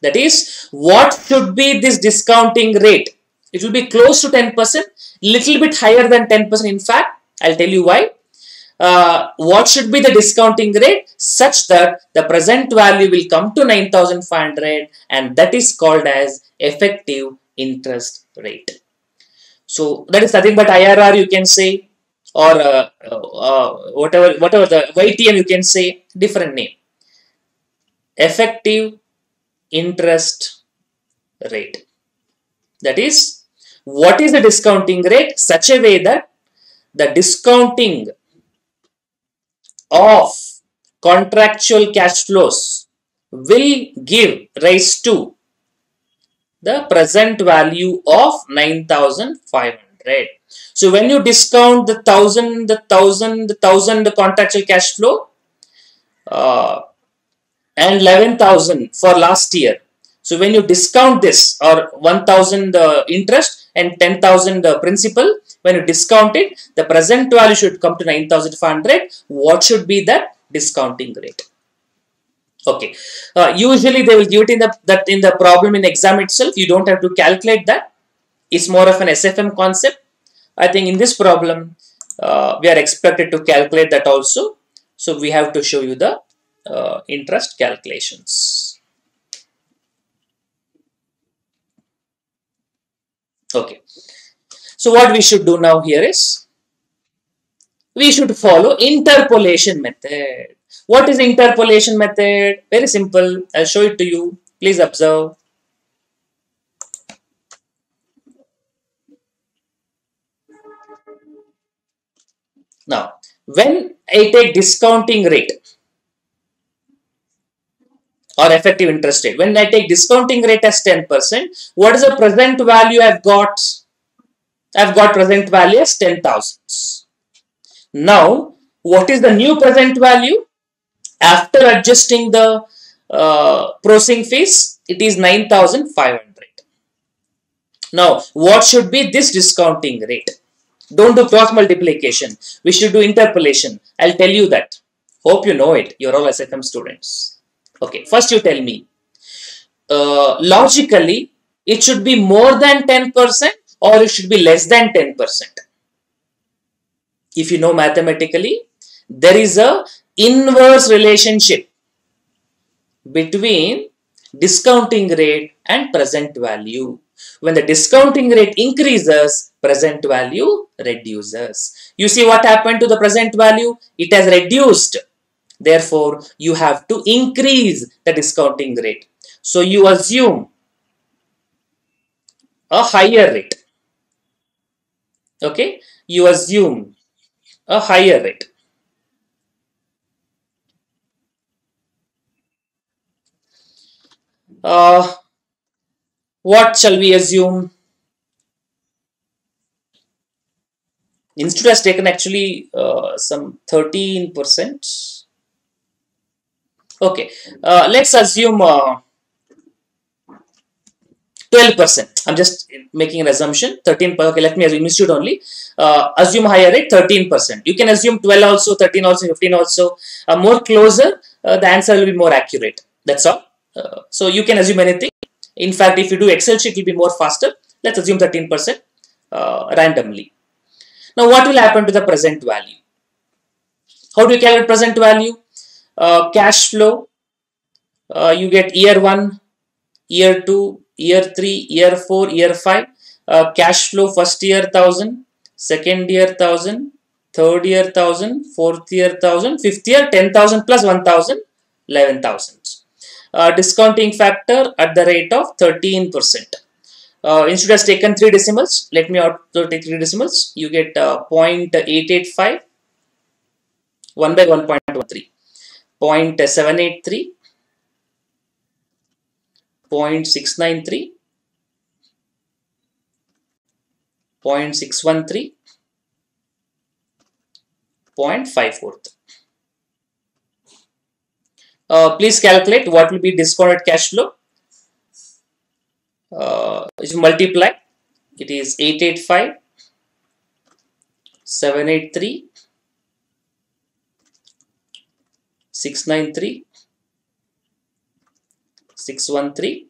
That is, what should be this discounting rate? It will be close to 10%, little bit higher than 10%. In fact, I'll tell you why. Uh, what should be the discounting rate such that the present value will come to 9500 and that is called as effective interest rate. So that is nothing but IRR you can say or uh, uh, whatever whatever the YTM you can say different name. Effective interest rate. That is, what is the discounting rate? Such a way that the discounting of contractual cash flows will give rise to the present value of 9500 so when you discount the thousand the thousand the thousand the contractual cash flow uh, and 11,000 for last year. So when you discount this or 1,000 uh, interest and 10,000 uh, principal, when you discount it, the present value should come to 9,500. What should be the discounting rate? Okay. Uh, usually they will give it in the that in the problem in exam itself. You don't have to calculate that. It's more of an SFM concept. I think in this problem, uh, we are expected to calculate that also. So we have to show you the uh, interest calculations. Okay. So what we should do now here is we should follow interpolation method. What is interpolation method? Very simple. I'll show it to you. Please observe. Now, when I take discounting rate or effective interest rate, when I take discounting rate as 10%, what is the present value I've got? I've got present value as 10,000. Now, what is the new present value? After adjusting the uh, processing fees, it is 9,500. Now, what should be this discounting rate? Don't do cross multiplication. We should do interpolation. I'll tell you that. Hope you know it. You're all SFM students. Okay, first you tell me. Uh, logically, it should be more than 10% or it should be less than 10%. If you know mathematically, there is a inverse relationship between discounting rate and present value. When the discounting rate increases, present value reduces. You see what happened to the present value? It has reduced. Therefore, you have to increase the discounting rate. So, you assume a higher rate. Okay, you assume a higher rate. Uh, what shall we assume? Institute has taken actually uh, some 13%. Okay, uh, let's assume 12%. Uh, I'm just making an assumption. Thirteen percent. Okay, let me assume institute only. Uh, assume higher rate 13%. You can assume 12 also, 13 also, 15 also. Uh, more closer, the answer will be more accurate. That's all. So you can assume anything. In fact, if you do Excel sheet, it will be more faster. Let's assume 13% randomly. Now what will happen to the present value? How do you calculate present value? Uh, cash flow, uh, you get year 1, year 2, year 3, year 4, year 5. Uh, cash flow first year 1000, second year 1000, third year 1000, fourth year 1000, fifth year 10,000 plus 1000, 11,000. Uh, discounting factor at the rate of 13 percent. Uh, instead has taken three decimals, let me also take three decimals. You get uh, 0.885, 1 by 1.13, 0.783, 0.693, 0.613, 0.543. Uh, please calculate what will be discounted cash flow. Uh, if you multiply it is 885 783 693 613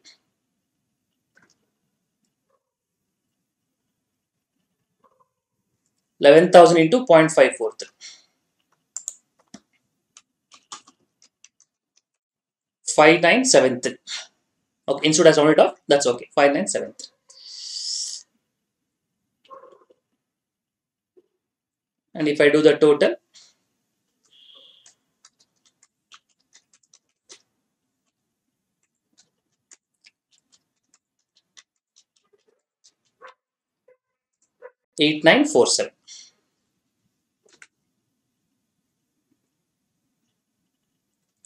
11,000 into 0.543 5973 Okay, instead has rounded. That's okay. 5973. And if I do the total, eight nine four seven.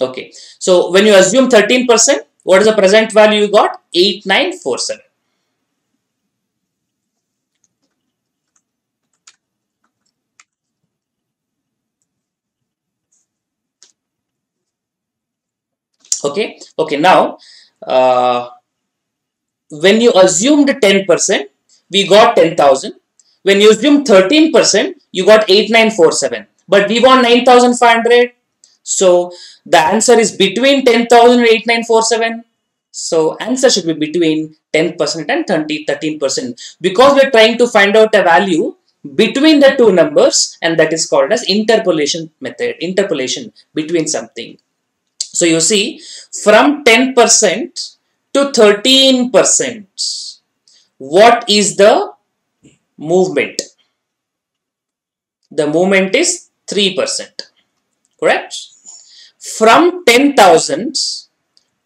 Okay, so when you assume thirteen percent, what is the present value you got? 8947. Okay, okay, now uh, when you assumed 10%, we got 10,000. When you assume 13%, you got 8947. But we want 9,500. So the answer is between 10,000 and 8947. So answer should be between 10% and 30, 13% because we're trying to find out a value between the two numbers and that is called as interpolation method, interpolation between something. So you see from 10% to 13%, what is the movement? The movement is 3%. Correct? From 10,000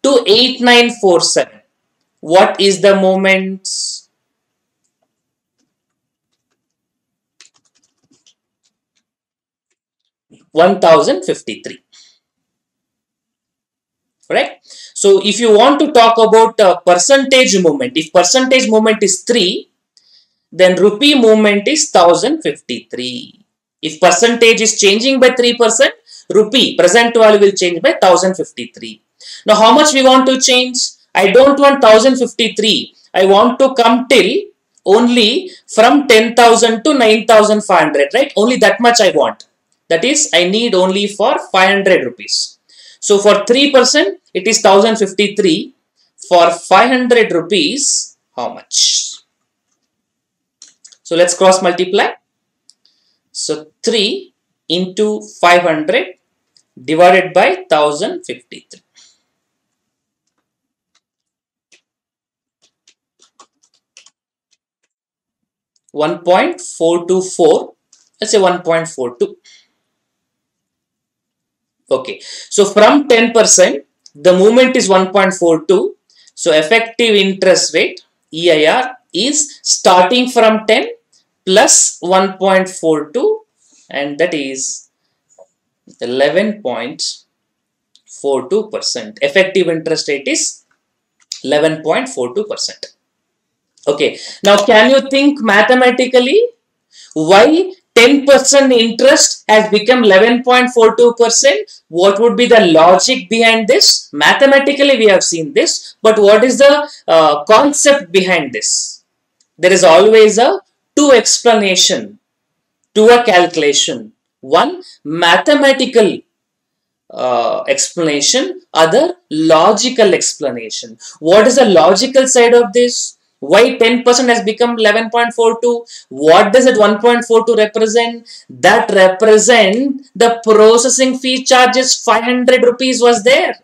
to 8947. What is the moment? 1053 right so if you want to talk about uh, percentage movement if percentage movement is 3 then rupee movement is 1053 if percentage is changing by 3% rupee present value will change by 1053 now how much we want to change i don't want 1053 i want to come till only from 10000 to 9500 right only that much i want that is, I need only for 500 rupees. So for 3%, it is 1053. For 500 rupees, how much? So let's cross multiply. So 3 into 500 divided by 1053. One point four two four. Let's say one point four two. Okay, so from 10%, the movement is 1.42. So effective interest rate, EIR, is starting from 10 plus 1.42 and that is 11.42%. Effective interest rate is 11.42%. Okay, now can you think mathematically why 10% interest has become 11.42%. What would be the logic behind this? Mathematically, we have seen this, but what is the uh, concept behind this? There is always a two explanation to a calculation. One, mathematical uh, explanation, other logical explanation. What is the logical side of this? Why 10% has become 11.42? What does it 1.42 represent? That represent the processing fee charges 500 rupees was there.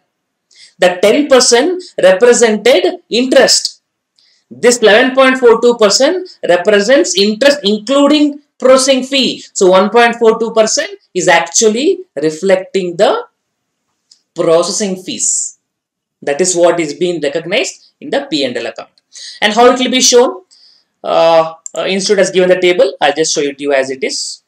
The 10% represented interest. This 11.42% represents interest including processing fee. So 1.42% is actually reflecting the processing fees. That is what is being recognized in the P&L account and how it will be shown uh, uh, institute has given the table i'll just show it to you as it is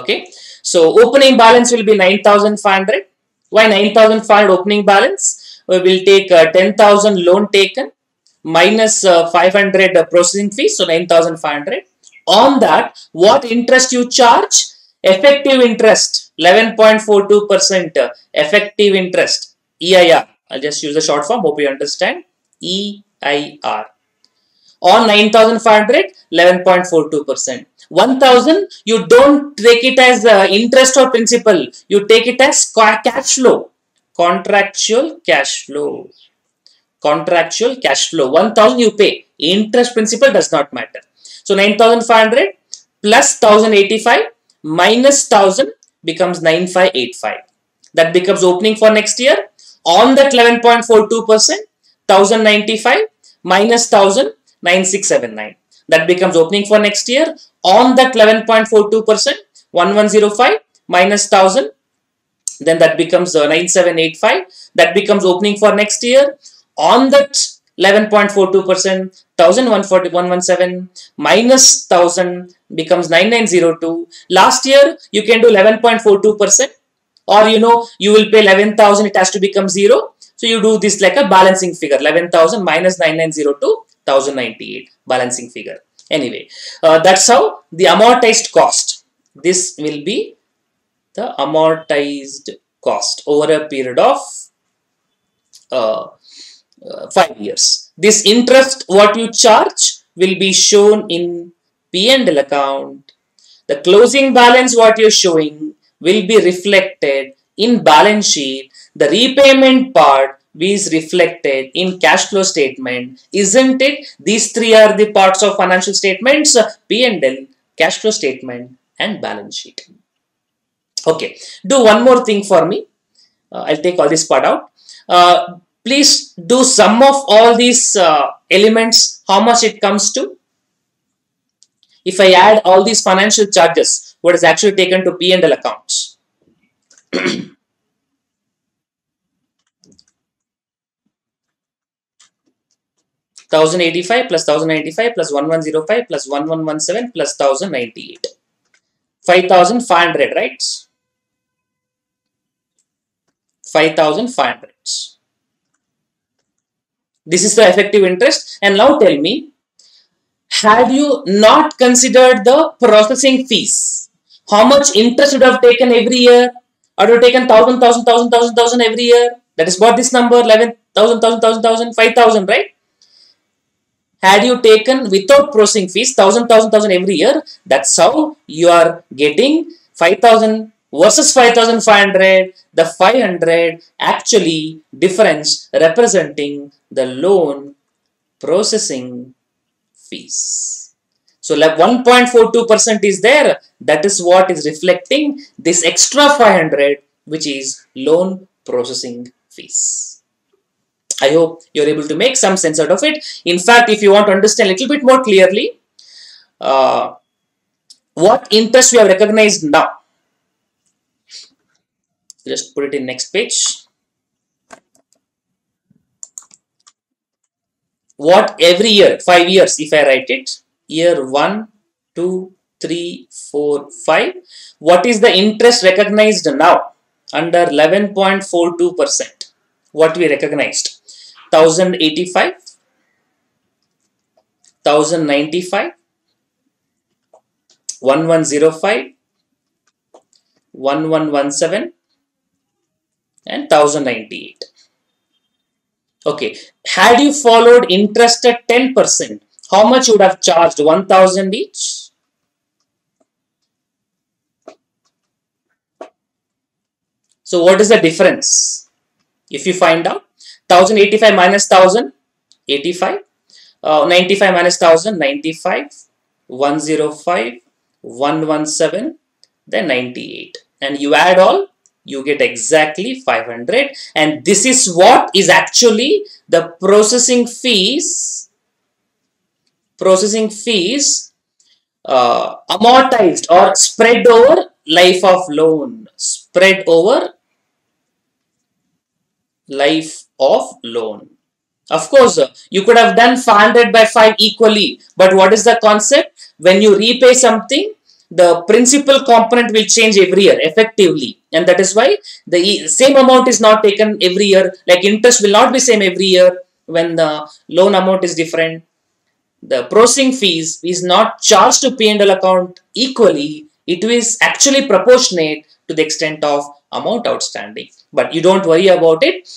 Okay. So opening balance will be 9500. Why 9500 opening balance? We will take uh, 10,000 loan taken minus uh, 500 uh, processing fees. So 9500. On that, what interest you charge? Effective interest 11.42% uh, effective interest EIR. I'll just use the short form. Hope you understand. EIR. On 9500, 11.42%. 1000 you don't take it as uh, interest or principal. You take it as cash flow. Contractual cash flow. Contractual cash flow. 1000 you pay. Interest principal does not matter. So 9500 plus 1085 minus 1000 becomes 9585 that becomes opening for next year. On that 11.42 percent 1095 minus 1000 9679 that becomes opening for next year on that 11.42 percent 1105 minus 1000 then that becomes uh, 9785 that becomes opening for next year. On that 11.42 percent 114117 minus 1000 becomes 9902 last year you can do 11.42 percent or you know you will pay 11000 it has to become zero. So you do this like a balancing figure 11000 minus 9902 1098 balancing figure anyway uh, that's how the amortized cost. This will be the amortized cost over a period of uh, uh, five years. This interest what you charge will be shown in P&L account. The closing balance what you're showing will be reflected in balance sheet. The repayment part is reflected in cash flow statement. Isn't it? These three are the parts of financial statements p&l cash flow statement and balance sheet. Okay do one more thing for me. Uh, i'll take all this part out. Uh, please do sum of all these uh, elements how much it comes to. If i add all these financial charges what is actually taken to p&l accounts <clears throat> 1085 plus 1095 plus 1105 plus 1117 plus 1098. 5500, right? 5500. This is the effective interest. And now tell me, had you not considered the processing fees, how much interest would have taken every year? Or would have taken 1000, 1000, 1000, 1000, 1000 every year? That is what this number 11,000, 1000, 1000, 1000, 5000, right? Had you taken without processing fees 1000 1000 1000 every year that's how you are getting 5000 versus 5500 the 500 actually difference representing the loan processing fees. So like 1.42% is there. That is what is reflecting this extra 500 which is loan processing fees I hope you're able to make some sense out of it. In fact, if you want to understand a little bit more clearly, uh, what interest we have recognized now. Just put it in next page. What every year, five years, if I write it, year one, two, three, four, five. What is the interest recognized now under 11.42%? What we recognized? 1085, 1095, 1105, 1117 and 1098. Okay, had you followed interest at 10%, how much would have charged 1000 each? So what is the difference? If you find out, 1085 minus 1000 85 uh, 95 minus 1000 95 105 117 then 98 and you add all you get exactly 500 and this is what is actually the processing fees processing fees uh, amortized or spread over life of loan. Spread over life of loan. Of course, uh, you could have done 500 by 5 equally, but what is the concept? When you repay something, the principal component will change every year effectively. And that is why the same amount is not taken every year like interest will not be same every year when the loan amount is different. The processing fees is not charged to P&L account equally. It is actually proportionate to the extent of amount outstanding. But you don't worry about it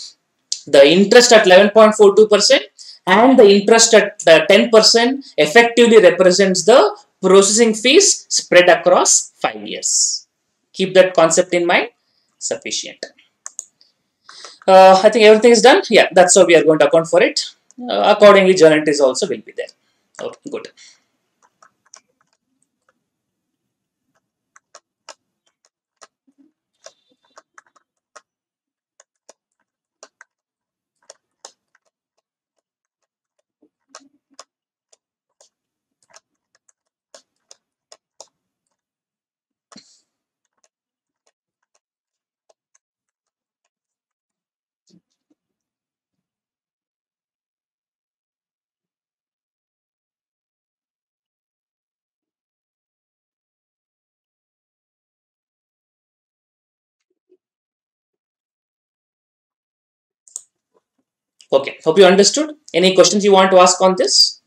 the interest at 11.42% and the interest at 10% effectively represents the processing fees spread across 5 years. Keep that concept in mind. Sufficient. Uh, I think everything is done. Yeah, that's how we are going to account for it. Uh, accordingly, journal entries also will be there. Okay, good. Okay, hope you understood. Any questions you want to ask on this?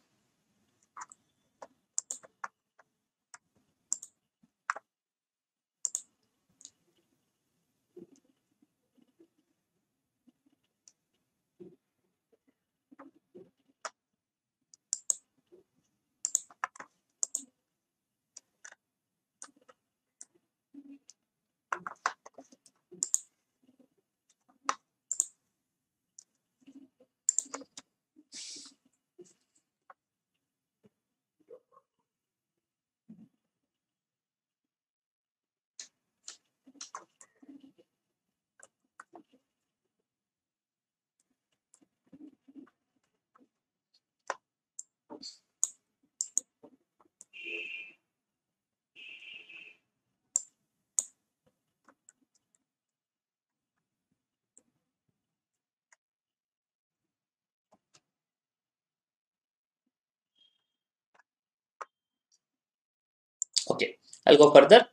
Okay, I'll go further.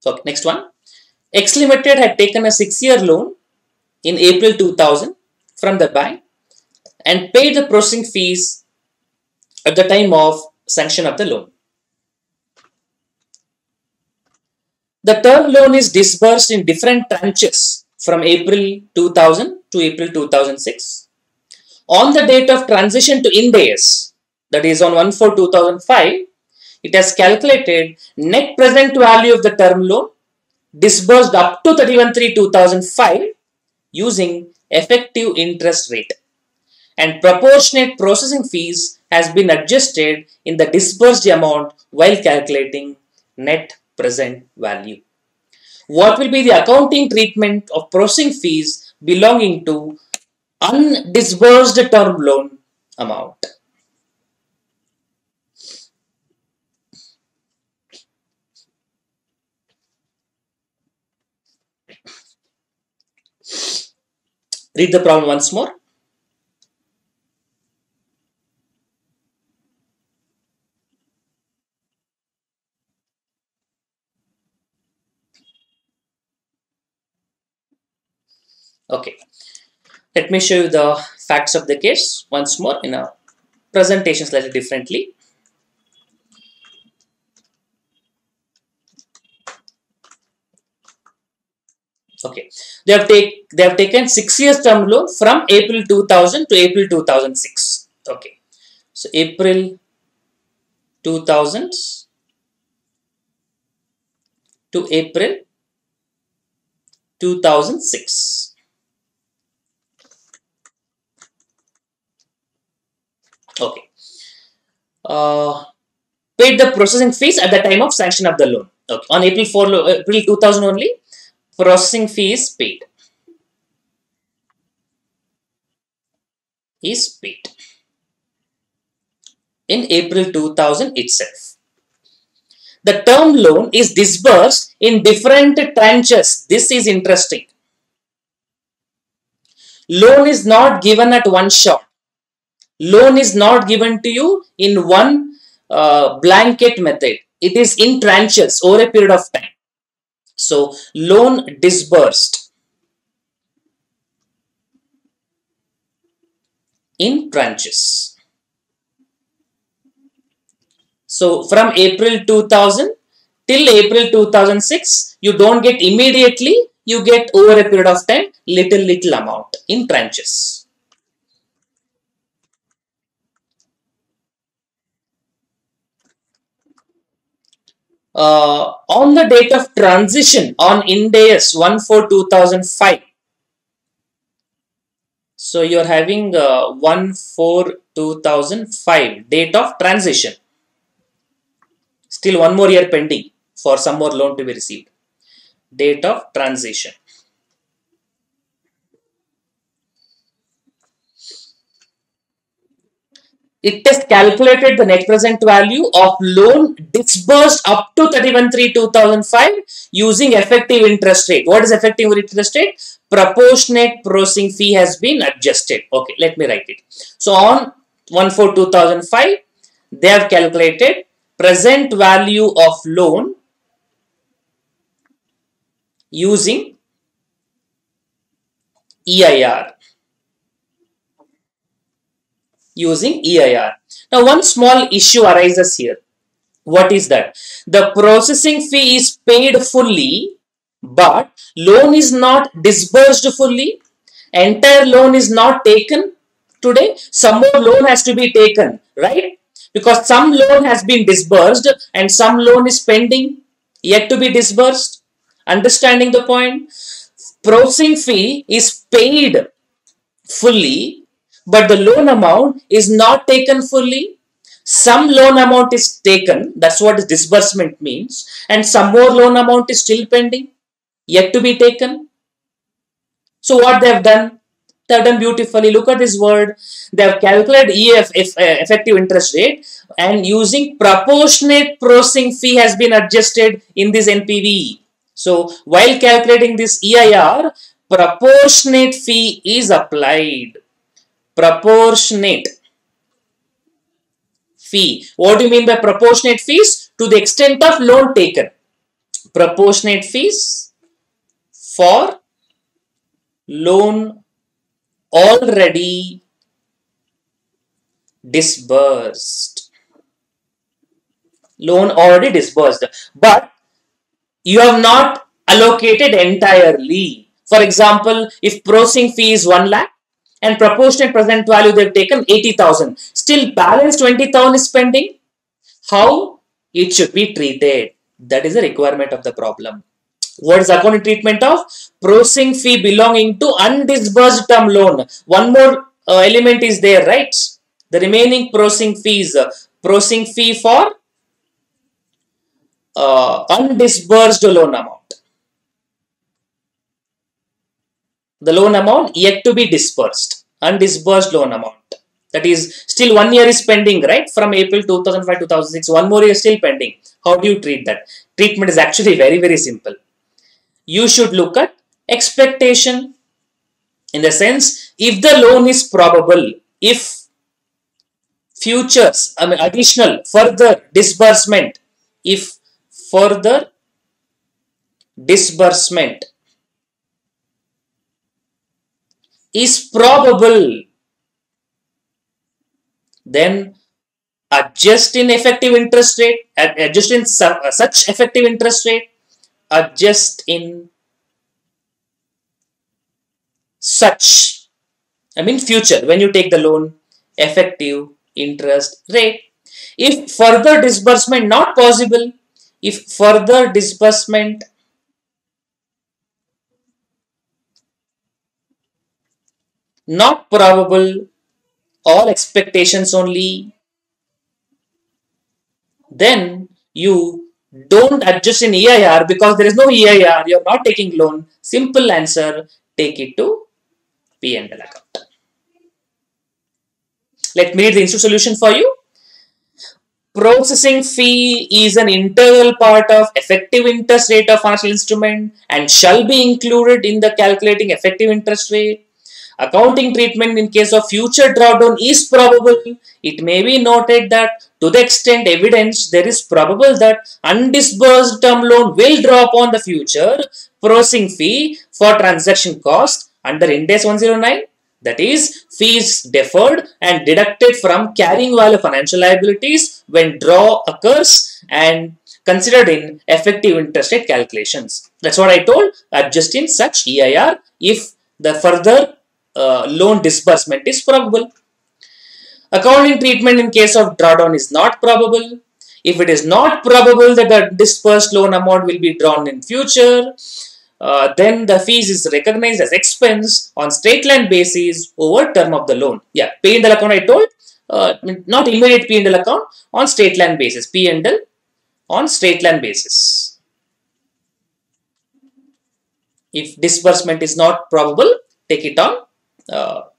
So next one. X Limited had taken a six-year loan in April 2000 from the bank and paid the processing fees at the time of sanction of the loan. The term loan is disbursed in different tranches from April 2000 to April 2006. On the date of transition to Ind AS, that is on 1 4 2005, it has calculated net present value of the term loan disbursed up to 31 3 2005 using effective interest rate and proportionate processing fees has been adjusted in the disbursed amount while calculating net present value. What will be the accounting treatment of processing fees belonging to undisbursed term loan amount? Read the problem once more. Okay, let me show you the facts of the case once more in a presentation slightly differently. Okay, they have take they have taken six years term loan from April 2000 to April 2006. Okay, so April 2000 to April 2006. Okay, uh, paid the processing fees at the time of sanction of the loan. Okay, on April 4 April 2000 only processing fee is paid. Is paid in April 2000 itself. The term loan is disbursed in different tranches. This is interesting. Loan is not given at one shot. Loan is not given to you in one uh, blanket method. It is in tranches over a period of time. So loan disbursed in tranches. So from April 2000 till April 2006, you don't get immediately, you get over a period of time, little, little amount in tranches. Uh, on the date of transition on Ind AS 1-4-2005. So you are having uh, 1-4-2005 date of transition. Still one more year pending for some more loan to be received. Date of transition. It has calculated the net present value of loan disbursed up to 31-3-2005 using effective interest rate. What is effective interest rate? Proportionate processing fee has been adjusted. Okay, let me write it. So on 1-4-2005, they have calculated present value of loan using EIR using EIR. Now, one small issue arises here. What is that? The processing fee is paid fully, but loan is not disbursed fully. Entire loan is not taken today. Some more loan has to be taken, right? Because some loan has been disbursed and some loan is pending, yet to be disbursed. Understanding the point? Processing fee is paid fully but the loan amount is not taken fully. Some loan amount is taken, that's what disbursement means, and some more loan amount is still pending, yet to be taken. So what they have done? They have done beautifully. Look at this word. They have calculated EF, uh, effective interest rate and using proportionate processing fee has been adjusted in this NPV. So while calculating this EIR, proportionate fee is applied. Proportionate fee. What do you mean by proportionate fees? To the extent of loan taken. Proportionate fees for loan already disbursed. Loan already disbursed. But you have not allocated entirely. For example, if processing fee is 1 lakh and proportionate present value they've taken 80,000, still balance 20,000 is pending. How it should be treated? That is a requirement of the problem. What is accounting treatment of? Processing fee belonging to undisbursed term loan. One more uh, element is there, right? The remaining processing fees, processing fee for uh, undisbursed loan amount. The loan amount yet to be disbursed, undisbursed loan amount. That is still one year is pending, right? From April 2005 2006, one more year still pending. How do you treat that? Treatment is actually very, very simple. You should look at expectation in the sense if the loan is probable, if futures, I mean additional further disbursement, if further disbursement is probable, then adjust in effective interest rate, adjust in uh, such effective interest rate, adjust in such, I mean future, when you take the loan, effective interest rate. If further disbursement not possible, if further disbursement not probable, all expectations only, then you don't adjust in EIR because there is no EIR, you are not taking loan. Simple answer, take it to P&L account. Let me read the institute solution for you. Processing fee is an integral part of effective interest rate of financial instrument and shall be included in the calculating effective interest rate. Accounting treatment in case of future drawdown is probable. It may be noted that to the extent evidence there is probable that undisbursed term loan will draw upon the future processing fee for transaction cost under Ind AS 109 that is, fees deferred and deducted from carrying value financial liabilities when draw occurs and considered in effective interest rate calculations. That's what I told, adjust in such EIR if the further uh, loan disbursement is probable. Accounting treatment in case of drawdown is not probable. If it is not probable that the disbursed loan amount will be drawn in future, uh, then the fees is recognized as expense on straight line basis over term of the loan. Yeah, P&L account I told, uh, not immediate P&L account, on straight line basis, P&L on straight line basis. If disbursement is not probable, take it on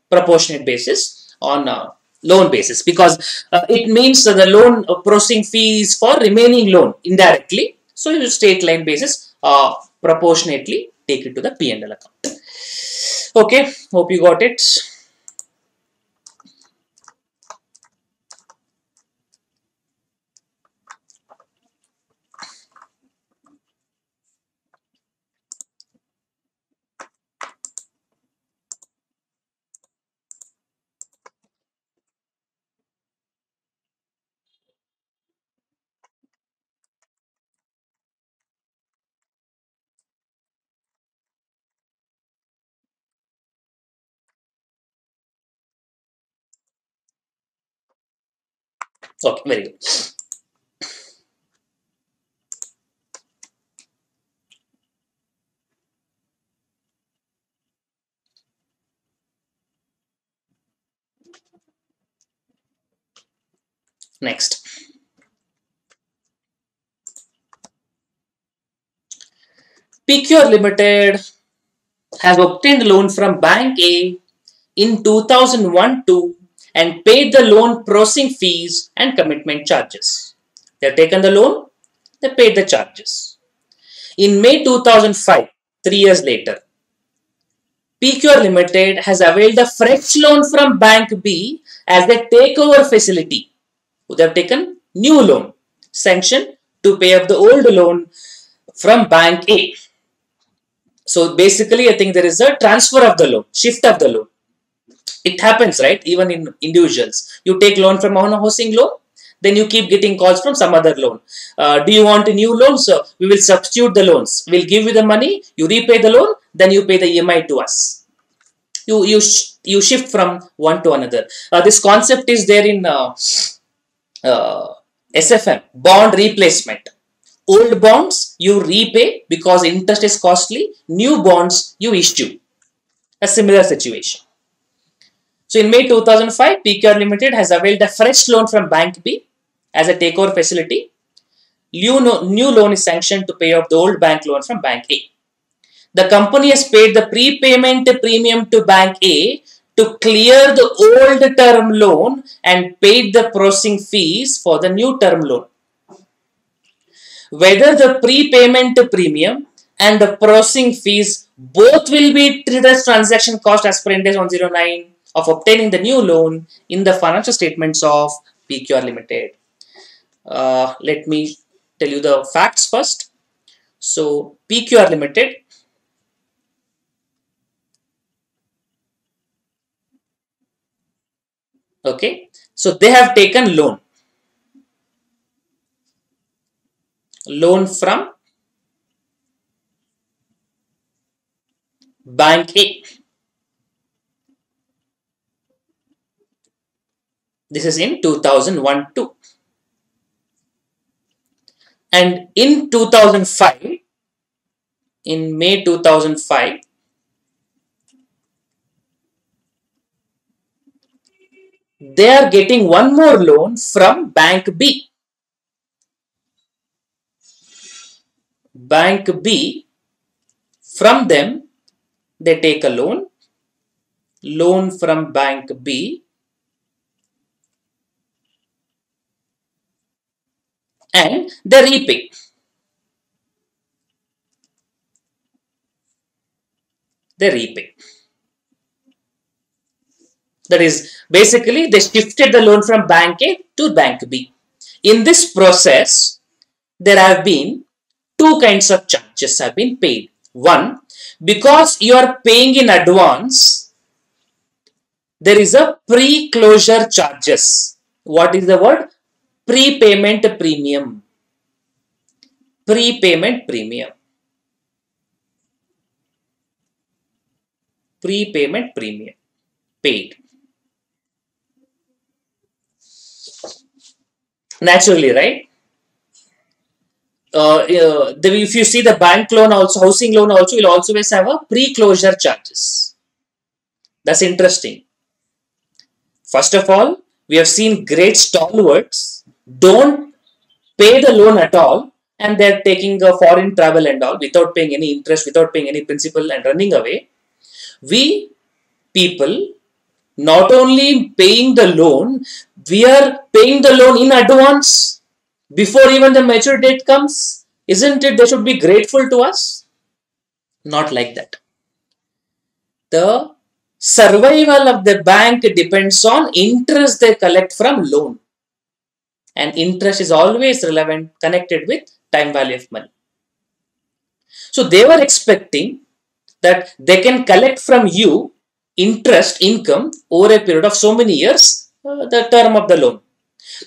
proportionate basis on uh, loan basis because uh, it means the loan processing fees for remaining loan indirectly. So, you straight line basis uh, proportionately take it to the P&L account. Okay, hope you got it. Okay, very good. Next. PQR Limited has obtained loan from Bank A in 2001-2 and paid the loan processing fees and commitment charges. They have taken the loan, they paid the charges. In May 2005, three years later, PQR Limited has availed a fresh loan from Bank B as a takeover facility. They have taken new loan, sanction to pay off the old loan from Bank A. So basically, I think there is a transfer of the loan, shift of the loan. It happens, right? Even in individuals. You take loan from a housing loan, then you keep getting calls from some other loan. Uh, do you want a new loan? So we will substitute the loans. We'll give you the money, you repay the loan, then you pay the EMI to us. You, you, sh you shift from one to another. Uh, this concept is there in uh, uh SFM, bond replacement. Old bonds you repay because interest is costly, new bonds you issue. A similar situation. So in May 2005, PQR Limited has availed a fresh loan from Bank B as a takeover facility. New, new loan is sanctioned to pay off the old bank loan from Bank A. The company has paid the prepayment premium to Bank A to clear the old term loan and paid the processing fees for the new term loan. Whether the prepayment premium and the processing fees both will be treated as transaction cost as per Ind 109 of obtaining the new loan in the financial statements of PQR Limited. Uh, let me tell you the facts first. So PQR Limited okay so they have taken loan loan from bank A this is in 2001 2 and in 2005 in May 2005 they are getting one more loan from bank B. Bank B from them they take a loan. Loan from bank B and they repay. They repay. That is, basically they shifted the loan from bank A to bank B. In this process, there have been two kinds of charges have been paid. One, because you are paying in advance, there is a pre-closure charges. What is the word? Prepayment premium. Prepayment premium. Prepayment premium. Paid. Naturally right? Uh, uh, the, if you see the bank loan also housing loan also will always have a pre-closure charges. That's interesting. First of all we have seen great stalwarts don't pay the loan at all and they're taking a foreign travel and all without paying any interest, without paying any principal and running away. We people not only paying the loan, we are paying the loan in advance before even the mature date comes. Isn't it they should be grateful to us? Not like that. The survival of the bank depends on interest they collect from loan and interest is always relevant connected with time value of money. So they were expecting that they can collect from you interest income over a period of so many years, uh, the term of the loan.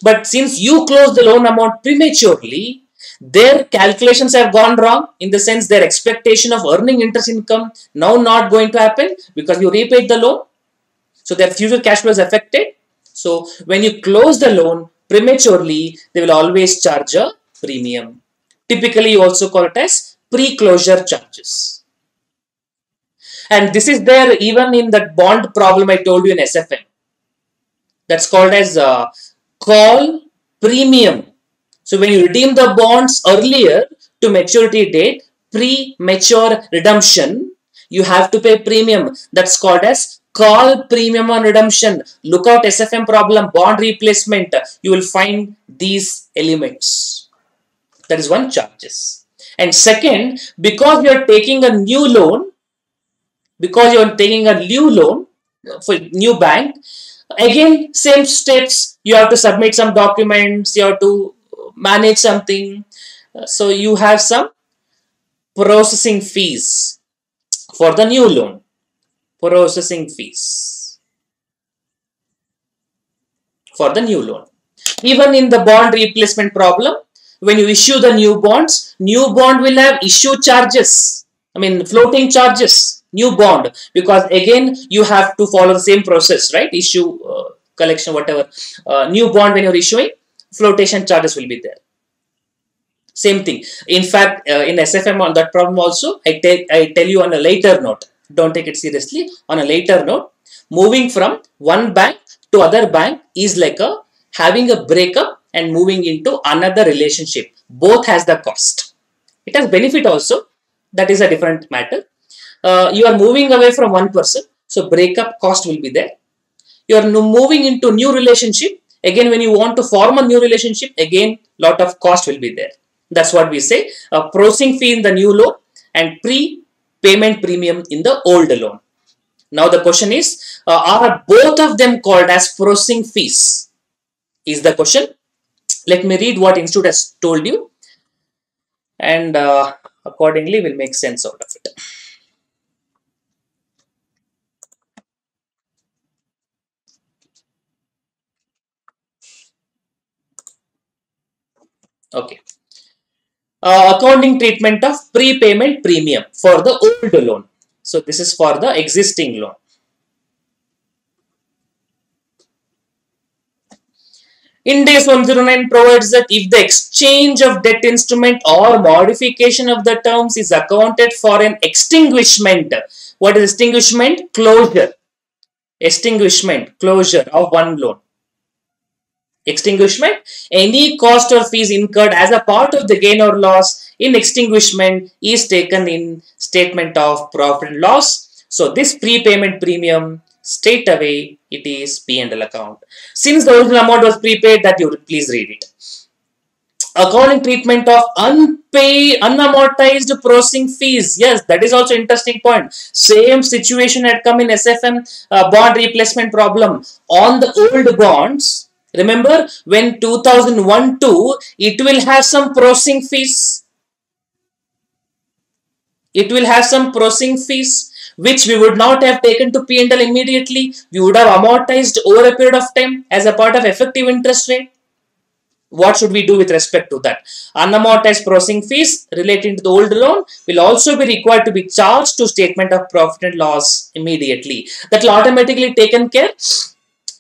But since you closed the loan amount prematurely, their calculations have gone wrong in the sense their expectation of earning interest income now not going to happen because you repaid the loan. So their future cash flow is affected. So when you close the loan, prematurely, they will always charge a premium. Typically, you also call it as pre-closure charges. And this is there even in that bond problem I told you in SFM. That's called as uh, call premium. So when you redeem the bonds earlier to maturity date, pre-mature redemption, you have to pay premium. That's called as call premium on redemption. Look out SFM problem, bond replacement. You will find these elements. That is one charges. And second, because you are taking a new loan, because you are taking a new loan for new bank, again same steps. You have to submit some documents. You have to manage something. So you have some processing fees for the new loan processing fees. For the new loan. Even in the bond replacement problem when you issue the new bonds new bond will have issue charges. I mean floating charges new bond. Because again you have to follow the same process right? Issue uh, collection whatever. Uh, new bond when you're issuing flotation charges will be there. Same thing. In fact, uh, in SFM on that problem also, I, I tell you on a later note. Don't take it seriously. On a later note, moving from one bank to other bank is like a having a breakup and moving into another relationship. Both has the cost. It has benefit also. That is a different matter. Uh, you are moving away from one person. So breakup cost will be there. You are moving into new relationship. Again, when you want to form a new relationship, again, lot of cost will be there. That's what we say. A processing fee in the new loan and pre-payment premium in the old loan. Now the question is, uh, are both of them called as processing fees? Is the question. Let me read what Institute has told you and uh, accordingly we'll make sense out of it. Okay uh, accounting treatment of prepayment premium for the old loan. So this is for the existing loan. Ind AS 109 provides that if the exchange of debt instrument or modification of the terms is accounted for an extinguishment. What is extinguishment? Closure. Extinguishment, closure of one loan extinguishment. Any cost or fees incurred as a part of the gain or loss in extinguishment is taken in statement of profit and loss. So this prepayment premium straight away it is P&L account. Since the original amount was prepaid that you please read it. According treatment of unpaid unamortized processing fees yes that is also interesting point. Same situation had come in sfm uh, bond replacement problem. On the old bonds Remember when 2001 2 it will have some processing fees. It will have some processing fees which we would not have taken to P&L immediately. We would have amortized over a period of time as a part of effective interest rate. What should we do with respect to that? Unamortized processing fees relating to the old loan will also be required to be charged to statement of profit and loss immediately. That will automatically taken care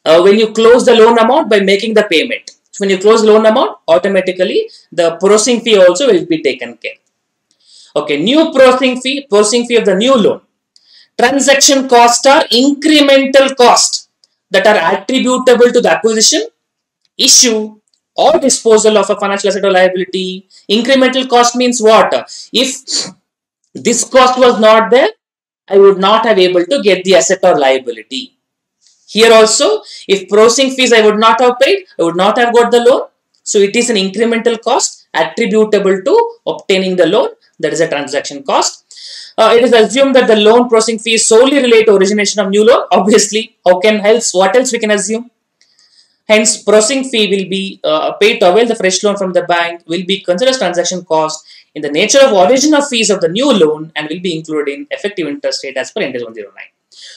uh, when you close the loan amount by making the payment. So when you close loan amount, automatically the processing fee also will be taken care. Okay, new processing fee, processing fee of the new loan. Transaction costs are incremental cost that are attributable to the acquisition, issue or disposal of a financial asset or liability. Incremental cost means what? If this cost was not there, I would not have able to get the asset or liability. Here also, if processing fees I would not have paid, I would not have got the loan. So it is an incremental cost attributable to obtaining the loan. That is a transaction cost. Uh, it is assumed that the loan processing fees solely relate to origination of new loan. <laughs> Obviously, how can else? What else we can assume? Hence, processing fee will be uh, paid to avail the fresh loan from the bank will be considered as transaction cost in the nature of origin of fees of the new loan and will be included in effective interest rate as per Ind 109.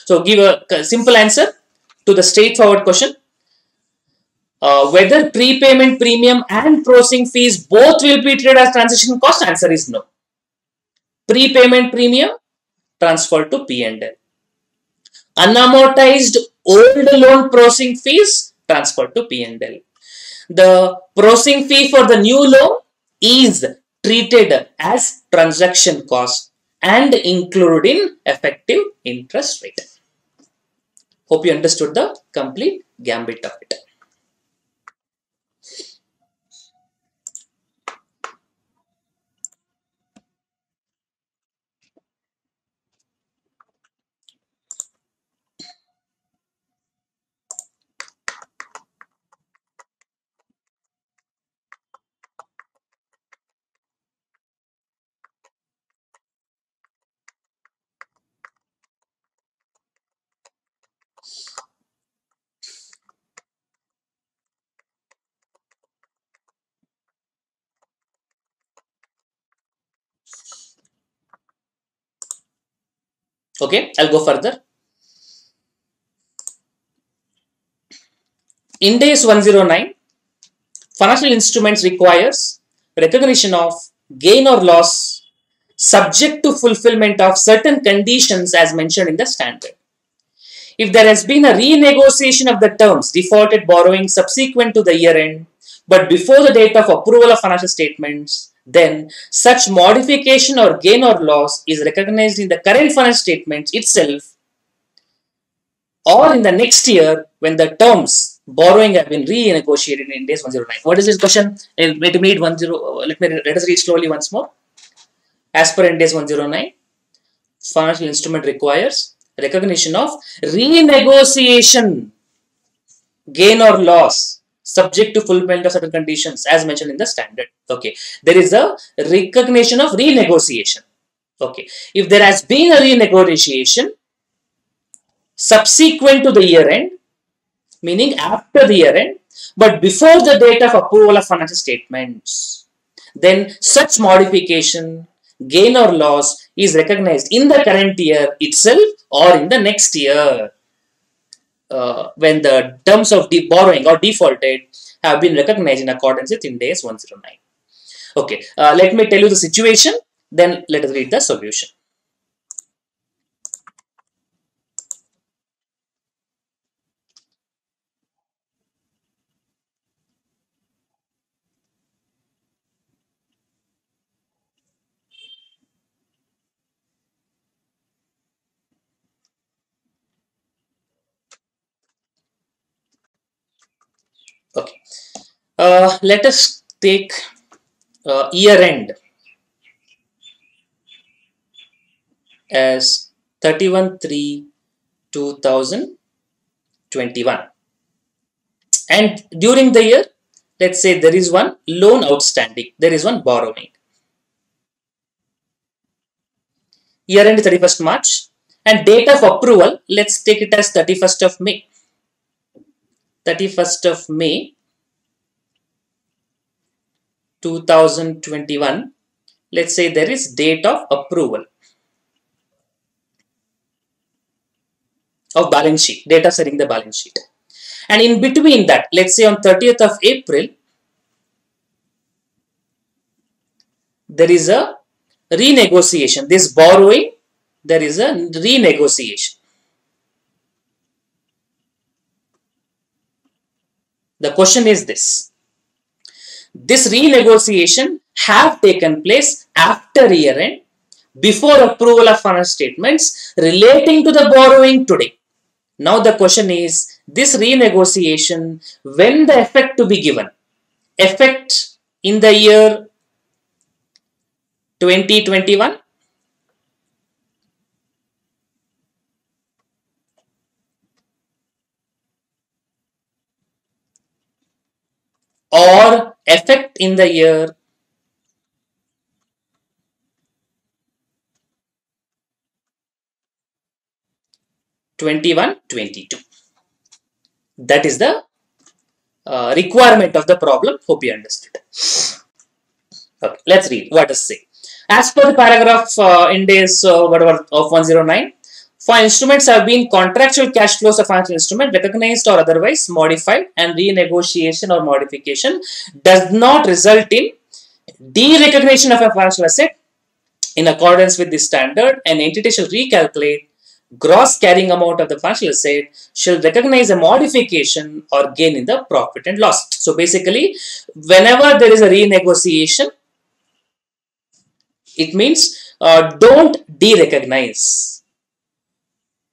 So, give a simple answer to the straightforward question. Uh, whether prepayment premium and processing fees both will be treated as transaction cost? Answer is no. Prepayment premium transferred to P&L. Unamortized old loan processing fees transferred to P&L. The processing fee for the new loan is treated as transaction cost and included in effective interest rate. Hope you understood the complete gambit of it. Okay, I'll go further. Ind AS 109, financial instruments requires recognition of gain or loss subject to fulfillment of certain conditions as mentioned in the standard. If there has been a renegotiation of the terms defaulted borrowing subsequent to the year end, but before the date of approval of financial statements, then such modification or gain or loss is recognized in the current financial statements itself or in the next year when the terms borrowing have been renegotiated Ind AS 109. What is this question? Let me read one zero. Let me let us read slowly once more. As per Ind 109, financial instrument requires recognition of renegotiation, gain or loss subject to fulfillment of certain conditions as mentioned in the standard. Okay, there is a recognition of renegotiation. Okay, if there has been a renegotiation subsequent to the year end, meaning after the year end, but before the date of approval of financial statements, then such modification, gain or loss is recognized in the current year itself or in the next year uh, when the terms of the borrowing or defaulted have been recognized in accordance with Ind AS 109. Okay, uh, let me tell you the situation, then let us read the solution. Okay. Uh, let us take uh, year end as 31 3 2021 and during the year let's say there is one loan outstanding there is one borrowing year end 31st march. And date of approval let's take it as 31st of may 31st of May 2021 let's say there is date of approval of balance sheet. Data setting the balance sheet. And in between that let's say on 30th of April there is a renegotiation. This borrowing there is a renegotiation The question is this. This renegotiation have taken place after year end before approval of financial statements relating to the borrowing today. Now the question is this renegotiation when the effect to be given? Effect in the year 2021 or effect in the year Twenty-one, twenty-two. That is the uh, requirement of the problem. Hope you understood. Okay, let's read. What does say? As per the paragraph uh, Ind AS uh, whatever of 109, for instruments have been contractual cash flows of financial instrument recognized or otherwise modified and renegotiation or modification does not result in derecognition of a financial asset in accordance with this standard an entity shall recalculate gross carrying amount of the financial asset shall recognize a modification or gain in the profit and loss. So basically, whenever there is a renegotiation, it means uh, don't derecognize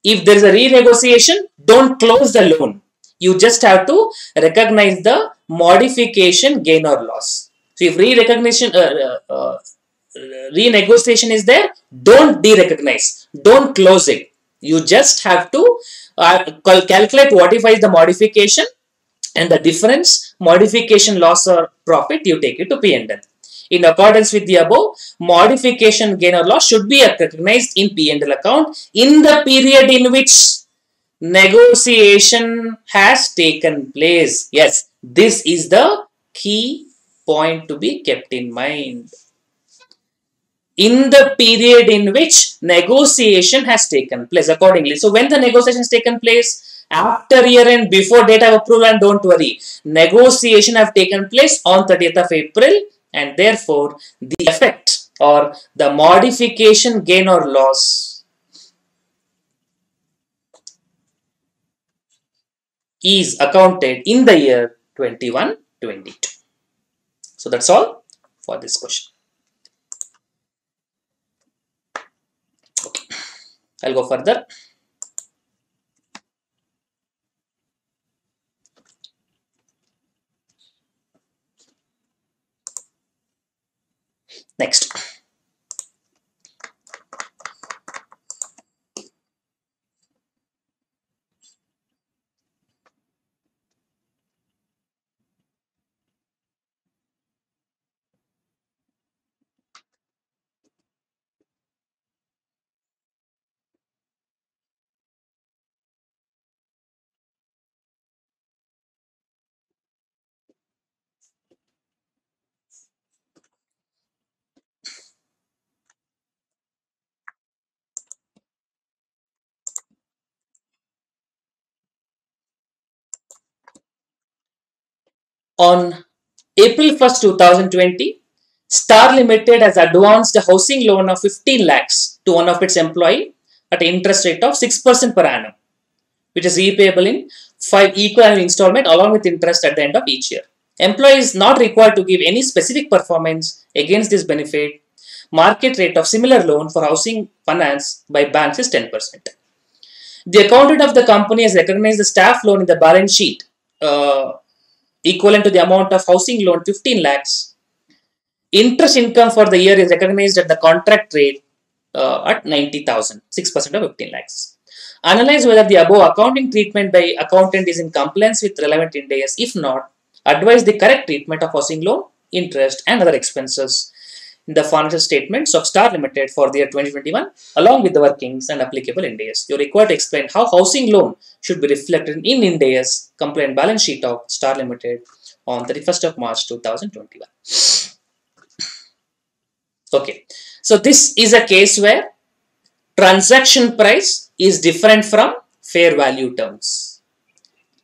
if there is a renegotiation, don't close the loan. You just have to recognize the modification gain or loss. So if re-recognition, uh, uh, uh, renegotiation is there, don't de-recognize, don't close it. You just have to uh, calculate what if is the modification and the difference, modification loss or profit, you take it to P&L. In accordance with the above, modification gain or loss should be recognized in P&L account in the period in which negotiation has taken place. Yes, this is the key point to be kept in mind. in the period in which negotiation has taken place accordingly. So when the negotiation has taken place after year end before date of approval and don't worry negotiation have taken place on 30th of April and therefore the effect or the modification gain or loss. Is accounted in the year 21 22 so that's all for this question. I'll go further. Next. On April 1st, 2020, Star Limited has advanced a housing loan of 15 lakhs to one of its employee at an interest rate of 6% per annum, which is repayable in five equal annual installment along with interest at the end of each year. Employee is not required to give any specific performance against this benefit. Market rate of similar loan for housing finance by banks is 10%. The accountant of the company has recognized the staff loan in the balance sheet uh, equivalent to the amount of housing loan 15 lakhs. Interest income for the year is recognized at the contract rate uh, at 90,000, 6% of 15 lakhs. Analyze whether the above accounting treatment by accountant is in compliance with relevant Ind If not, advise the correct treatment of housing loan, interest and other expenses the financial statements of Star Limited for the year 2021 along with the workings and applicable Ind AS. You're required to explain how housing loan should be reflected in Ind AS compliant balance sheet of Star Limited on 31st of March 2021. Okay, so this is a case where transaction price is different from fair value terms.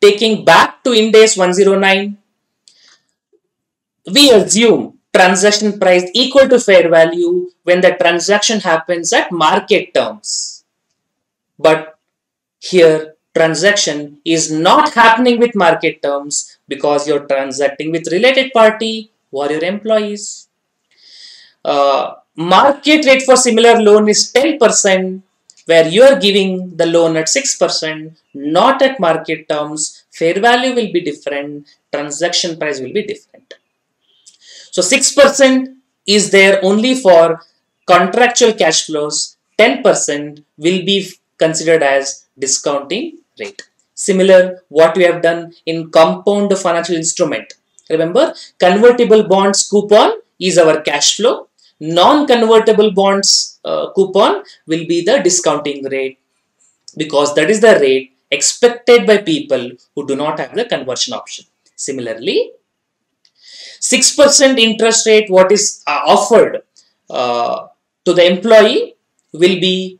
Taking back to Ind AS 109, we assume transaction price equal to fair value when the transaction happens at market terms. But here transaction is not happening with market terms because you're transacting with related party who are your employees. Uh, market rate for similar loan is 10% where you are giving the loan at 6% not at market terms fair value will be different transaction price will be different so 6% is there only for contractual cash flows. 10% will be considered as discounting rate. Similar what we have done in compound financial instrument. Remember convertible bonds coupon is our cash flow. Non-convertible bonds uh, coupon will be the discounting rate because that is the rate expected by people who do not have the conversion option. Similarly, 6% interest rate what is uh, offered uh, to the employee will be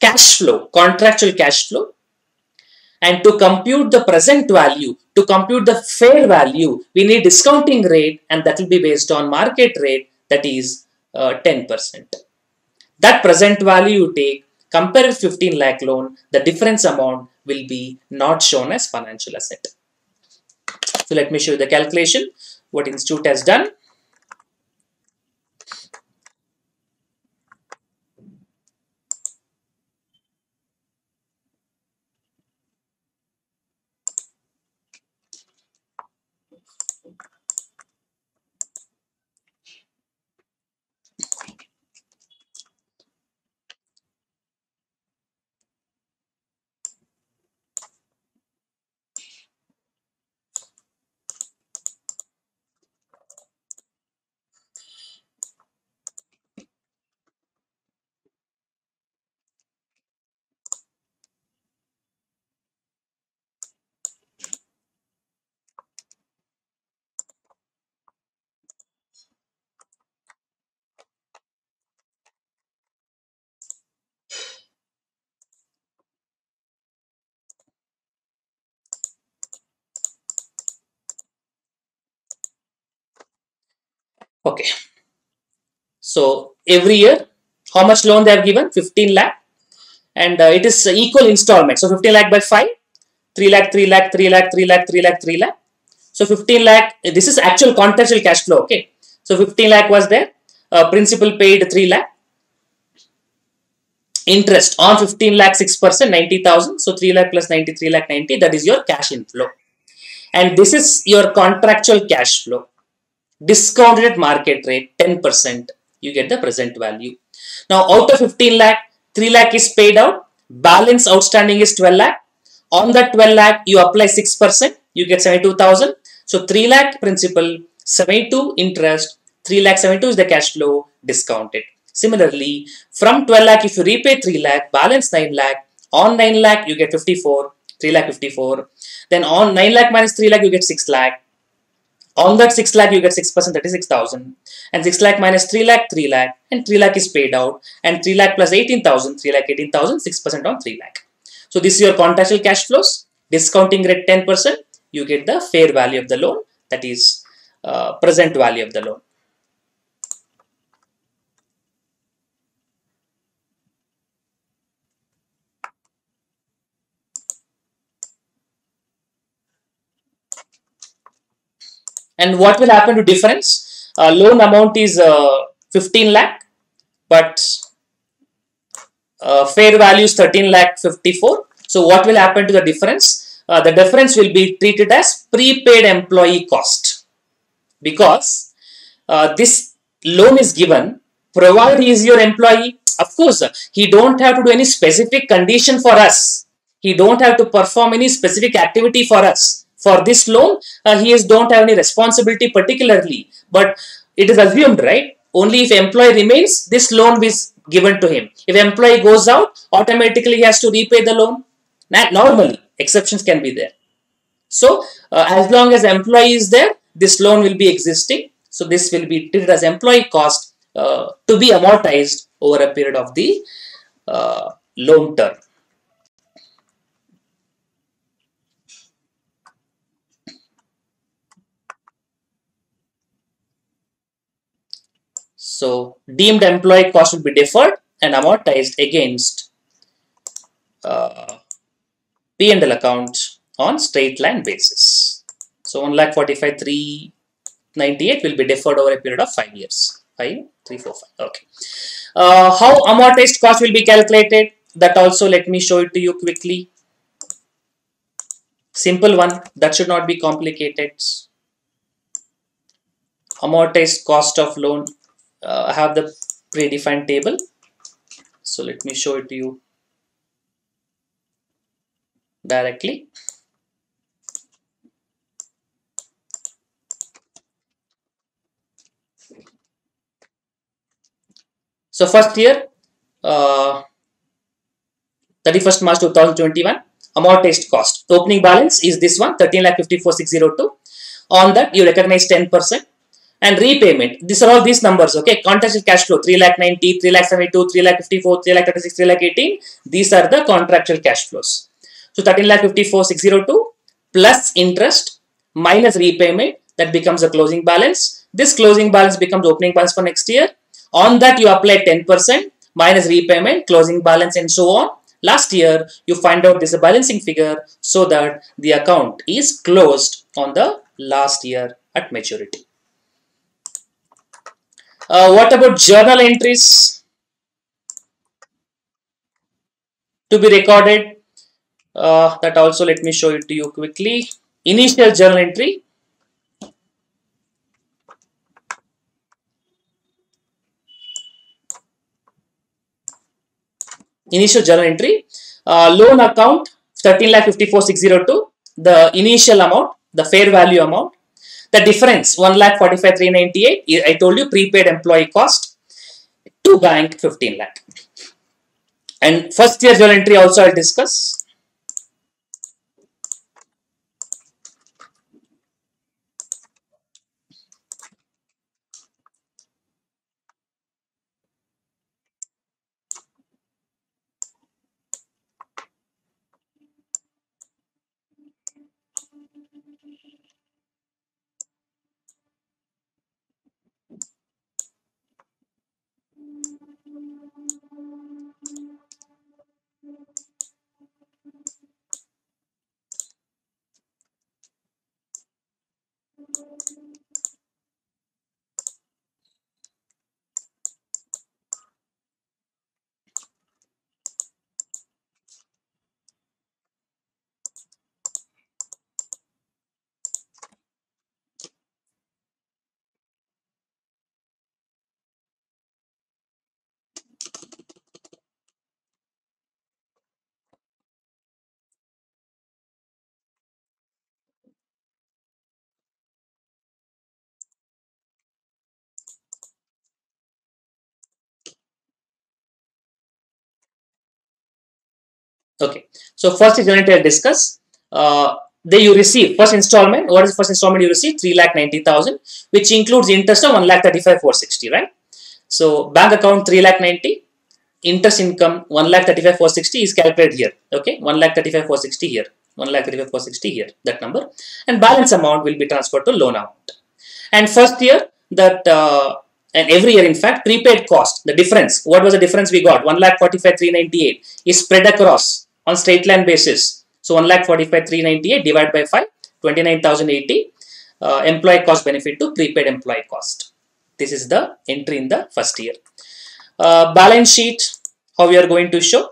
cash flow, contractual cash flow. And to compute the present value, to compute the fair value, we need discounting rate and that will be based on market rate that is uh, 10%. That present value you take, compare with 15 lakh loan, the difference amount will be not shown as financial asset. So let me show you the calculation what institute has done So every year, how much loan they have given? 15 lakh. And uh, it is equal installment. So 15 lakh by 5, 3 lakh, 3 lakh, 3 lakh, 3 lakh, 3 lakh, 3 lakh. So 15 lakh, this is actual contractual cash flow. Okay. So 15 lakh was there. Uh, principal paid 3 lakh. Interest on 15 lakh 6%, 90,000. So 3 lakh plus 93 lakh 90, that is your cash inflow. And this is your contractual cash flow. Discounted market rate 10%, you get the present value. Now out of 15 lakh, 3 lakh is paid out. Balance outstanding is 12 lakh. On that 12 lakh, you apply 6%, you get 72,000. So 3 lakh principal, 72 interest, 3 lakh 72 is the cash flow discounted. Similarly, from 12 lakh, if you repay 3 lakh, balance 9 lakh, on 9 lakh, you get 54, 3 lakh 54. Then on 9 lakh minus 3 lakh, you get 6 lakh. On that 6 lakh, you get 6%, that is 6,000. And 6 lakh minus 3 lakh, 3 lakh. And 3 lakh is paid out. And 3 lakh plus 18,000, 3 lakh 18,000, 6% on 3 lakh. So this is your contractual cash flows. Discounting rate 10%, you get the fair value of the loan, that is uh, present value of the loan. And what will happen to difference? Uh, loan amount is uh, 15 lakh, but uh, fair value is 13 lakh 54. So what will happen to the difference? Uh, the difference will be treated as prepaid employee cost because uh, this loan is given provided is your employee. Of course, he don't have to do any specific condition for us. He don't have to perform any specific activity for us for this loan uh, he is don't have any responsibility particularly but it is assumed right? Only if employee remains this loan is given to him. If employee goes out automatically he has to repay the loan. Normally exceptions can be there. So uh, as long as employee is there this loan will be existing. So this will be treated as employee cost uh, to be amortized over a period of the uh, loan term So deemed employee cost will be deferred and amortized against uh, P&L account on straight line basis. So 1 lakh 45 398 will be deferred over a period of 5 years. 5, 3, 4, 5. Okay. Uh, how amortized cost will be calculated? That also let me show it to you quickly. Simple one. That should not be complicated. Amortized cost of loan uh, I have the predefined table. So let me show it to you directly. So first year, uh, 31st March 2021, amortized cost. Opening balance is this one, 13,54,602. On that, you recognize 10% and repayment. These are all these numbers, okay? Contractual cash flow 3 lakh 90, 3 lakh 72, 3 lakh 54, 3 lakh 36, 3 lakh 18. These are the contractual cash flows. So 13 lakh 54, 602 plus interest minus repayment that becomes a closing balance. This closing balance becomes opening balance for next year. On that you apply 10% minus repayment, closing balance and so on. Last year you find out this balancing figure so that the account is closed on the last year at maturity. Uh, what about journal entries to be recorded? Uh, that also let me show it to you quickly. Initial journal entry. Initial journal entry. Uh, loan account 13 lakh 54,602. The initial amount, the fair value amount the difference, 1 lakh 45 398, I told you prepaid employee cost to bank 15 lakh. And first year journal entry also I'll discuss. Okay. So first is going to discuss. Uh, they you receive first installment. What is first installment you receive? Three lakh ninety thousand, which includes interest of one lakh thirty five four sixty, right? So bank account three lakh ninety, interest income one lakh thirty five four sixty is calculated here. Okay, one lakh thirty five four sixty here, one lakh thirty five four sixty here. That number and balance amount will be transferred to loan amount. And first year that uh, and every year in fact prepaid cost the difference what was the difference we got 1 lakh 45 398 is spread across on straight line basis. So 1 lakh 45 398 divided by 5 29080 uh, employee cost benefit to prepaid employee cost. This is the entry in the first year. Uh, balance sheet how we are going to show?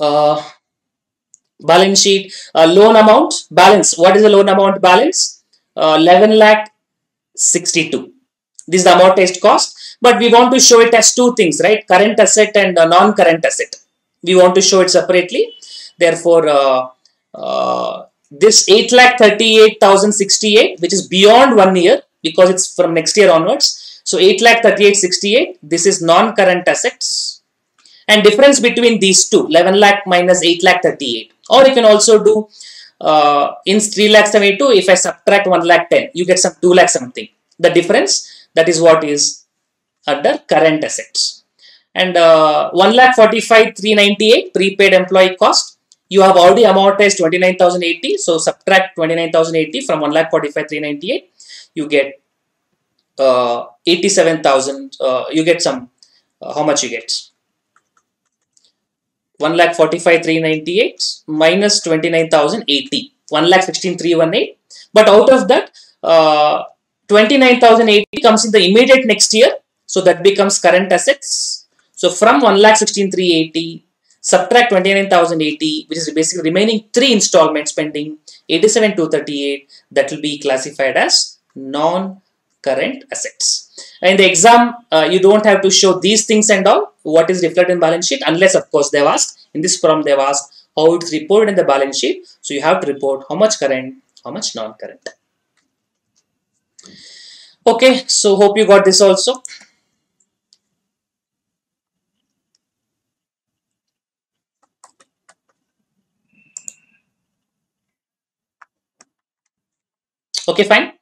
Uh, balance sheet uh, loan amount balance. What is the loan amount balance? Uh, 11 lakh 62 this is the amortized cost but we want to show it as two things right? Current asset and uh, non-current asset. We want to show it separately. Therefore uh, uh, this 8 lakh 38,068 which is beyond one year because it's from next year onwards. So 8 lakh 3868 this is non-current assets. And difference between these two 11 lakh minus 8 lakh 38 or you can also do uh, in 3 lakh 72 if I subtract 1 lakh 10 you get some 2 lakh something. The difference that is what is under current assets. And uh, 1 lakh 45 398 prepaid employee cost you have already amortized 29080 so subtract 29080 from 1 lakh 45 398 you get uh, 87000 uh, you get some uh, how much you get 1 lakh 45 398 minus 29080 1 lakh 16318 but out of that uh, 29080 comes in the immediate next year. So that becomes current assets. So from 1 lakh 16380 subtract 29080 which is basically remaining three installments pending 87238 that will be classified as non current assets. In the exam, uh, you don't have to show these things and all, what is reflected in balance sheet, unless of course they've asked, in this problem they've asked how it's reported in the balance sheet. So you have to report how much current, how much non-current. Okay, so hope you got this also. Okay, fine.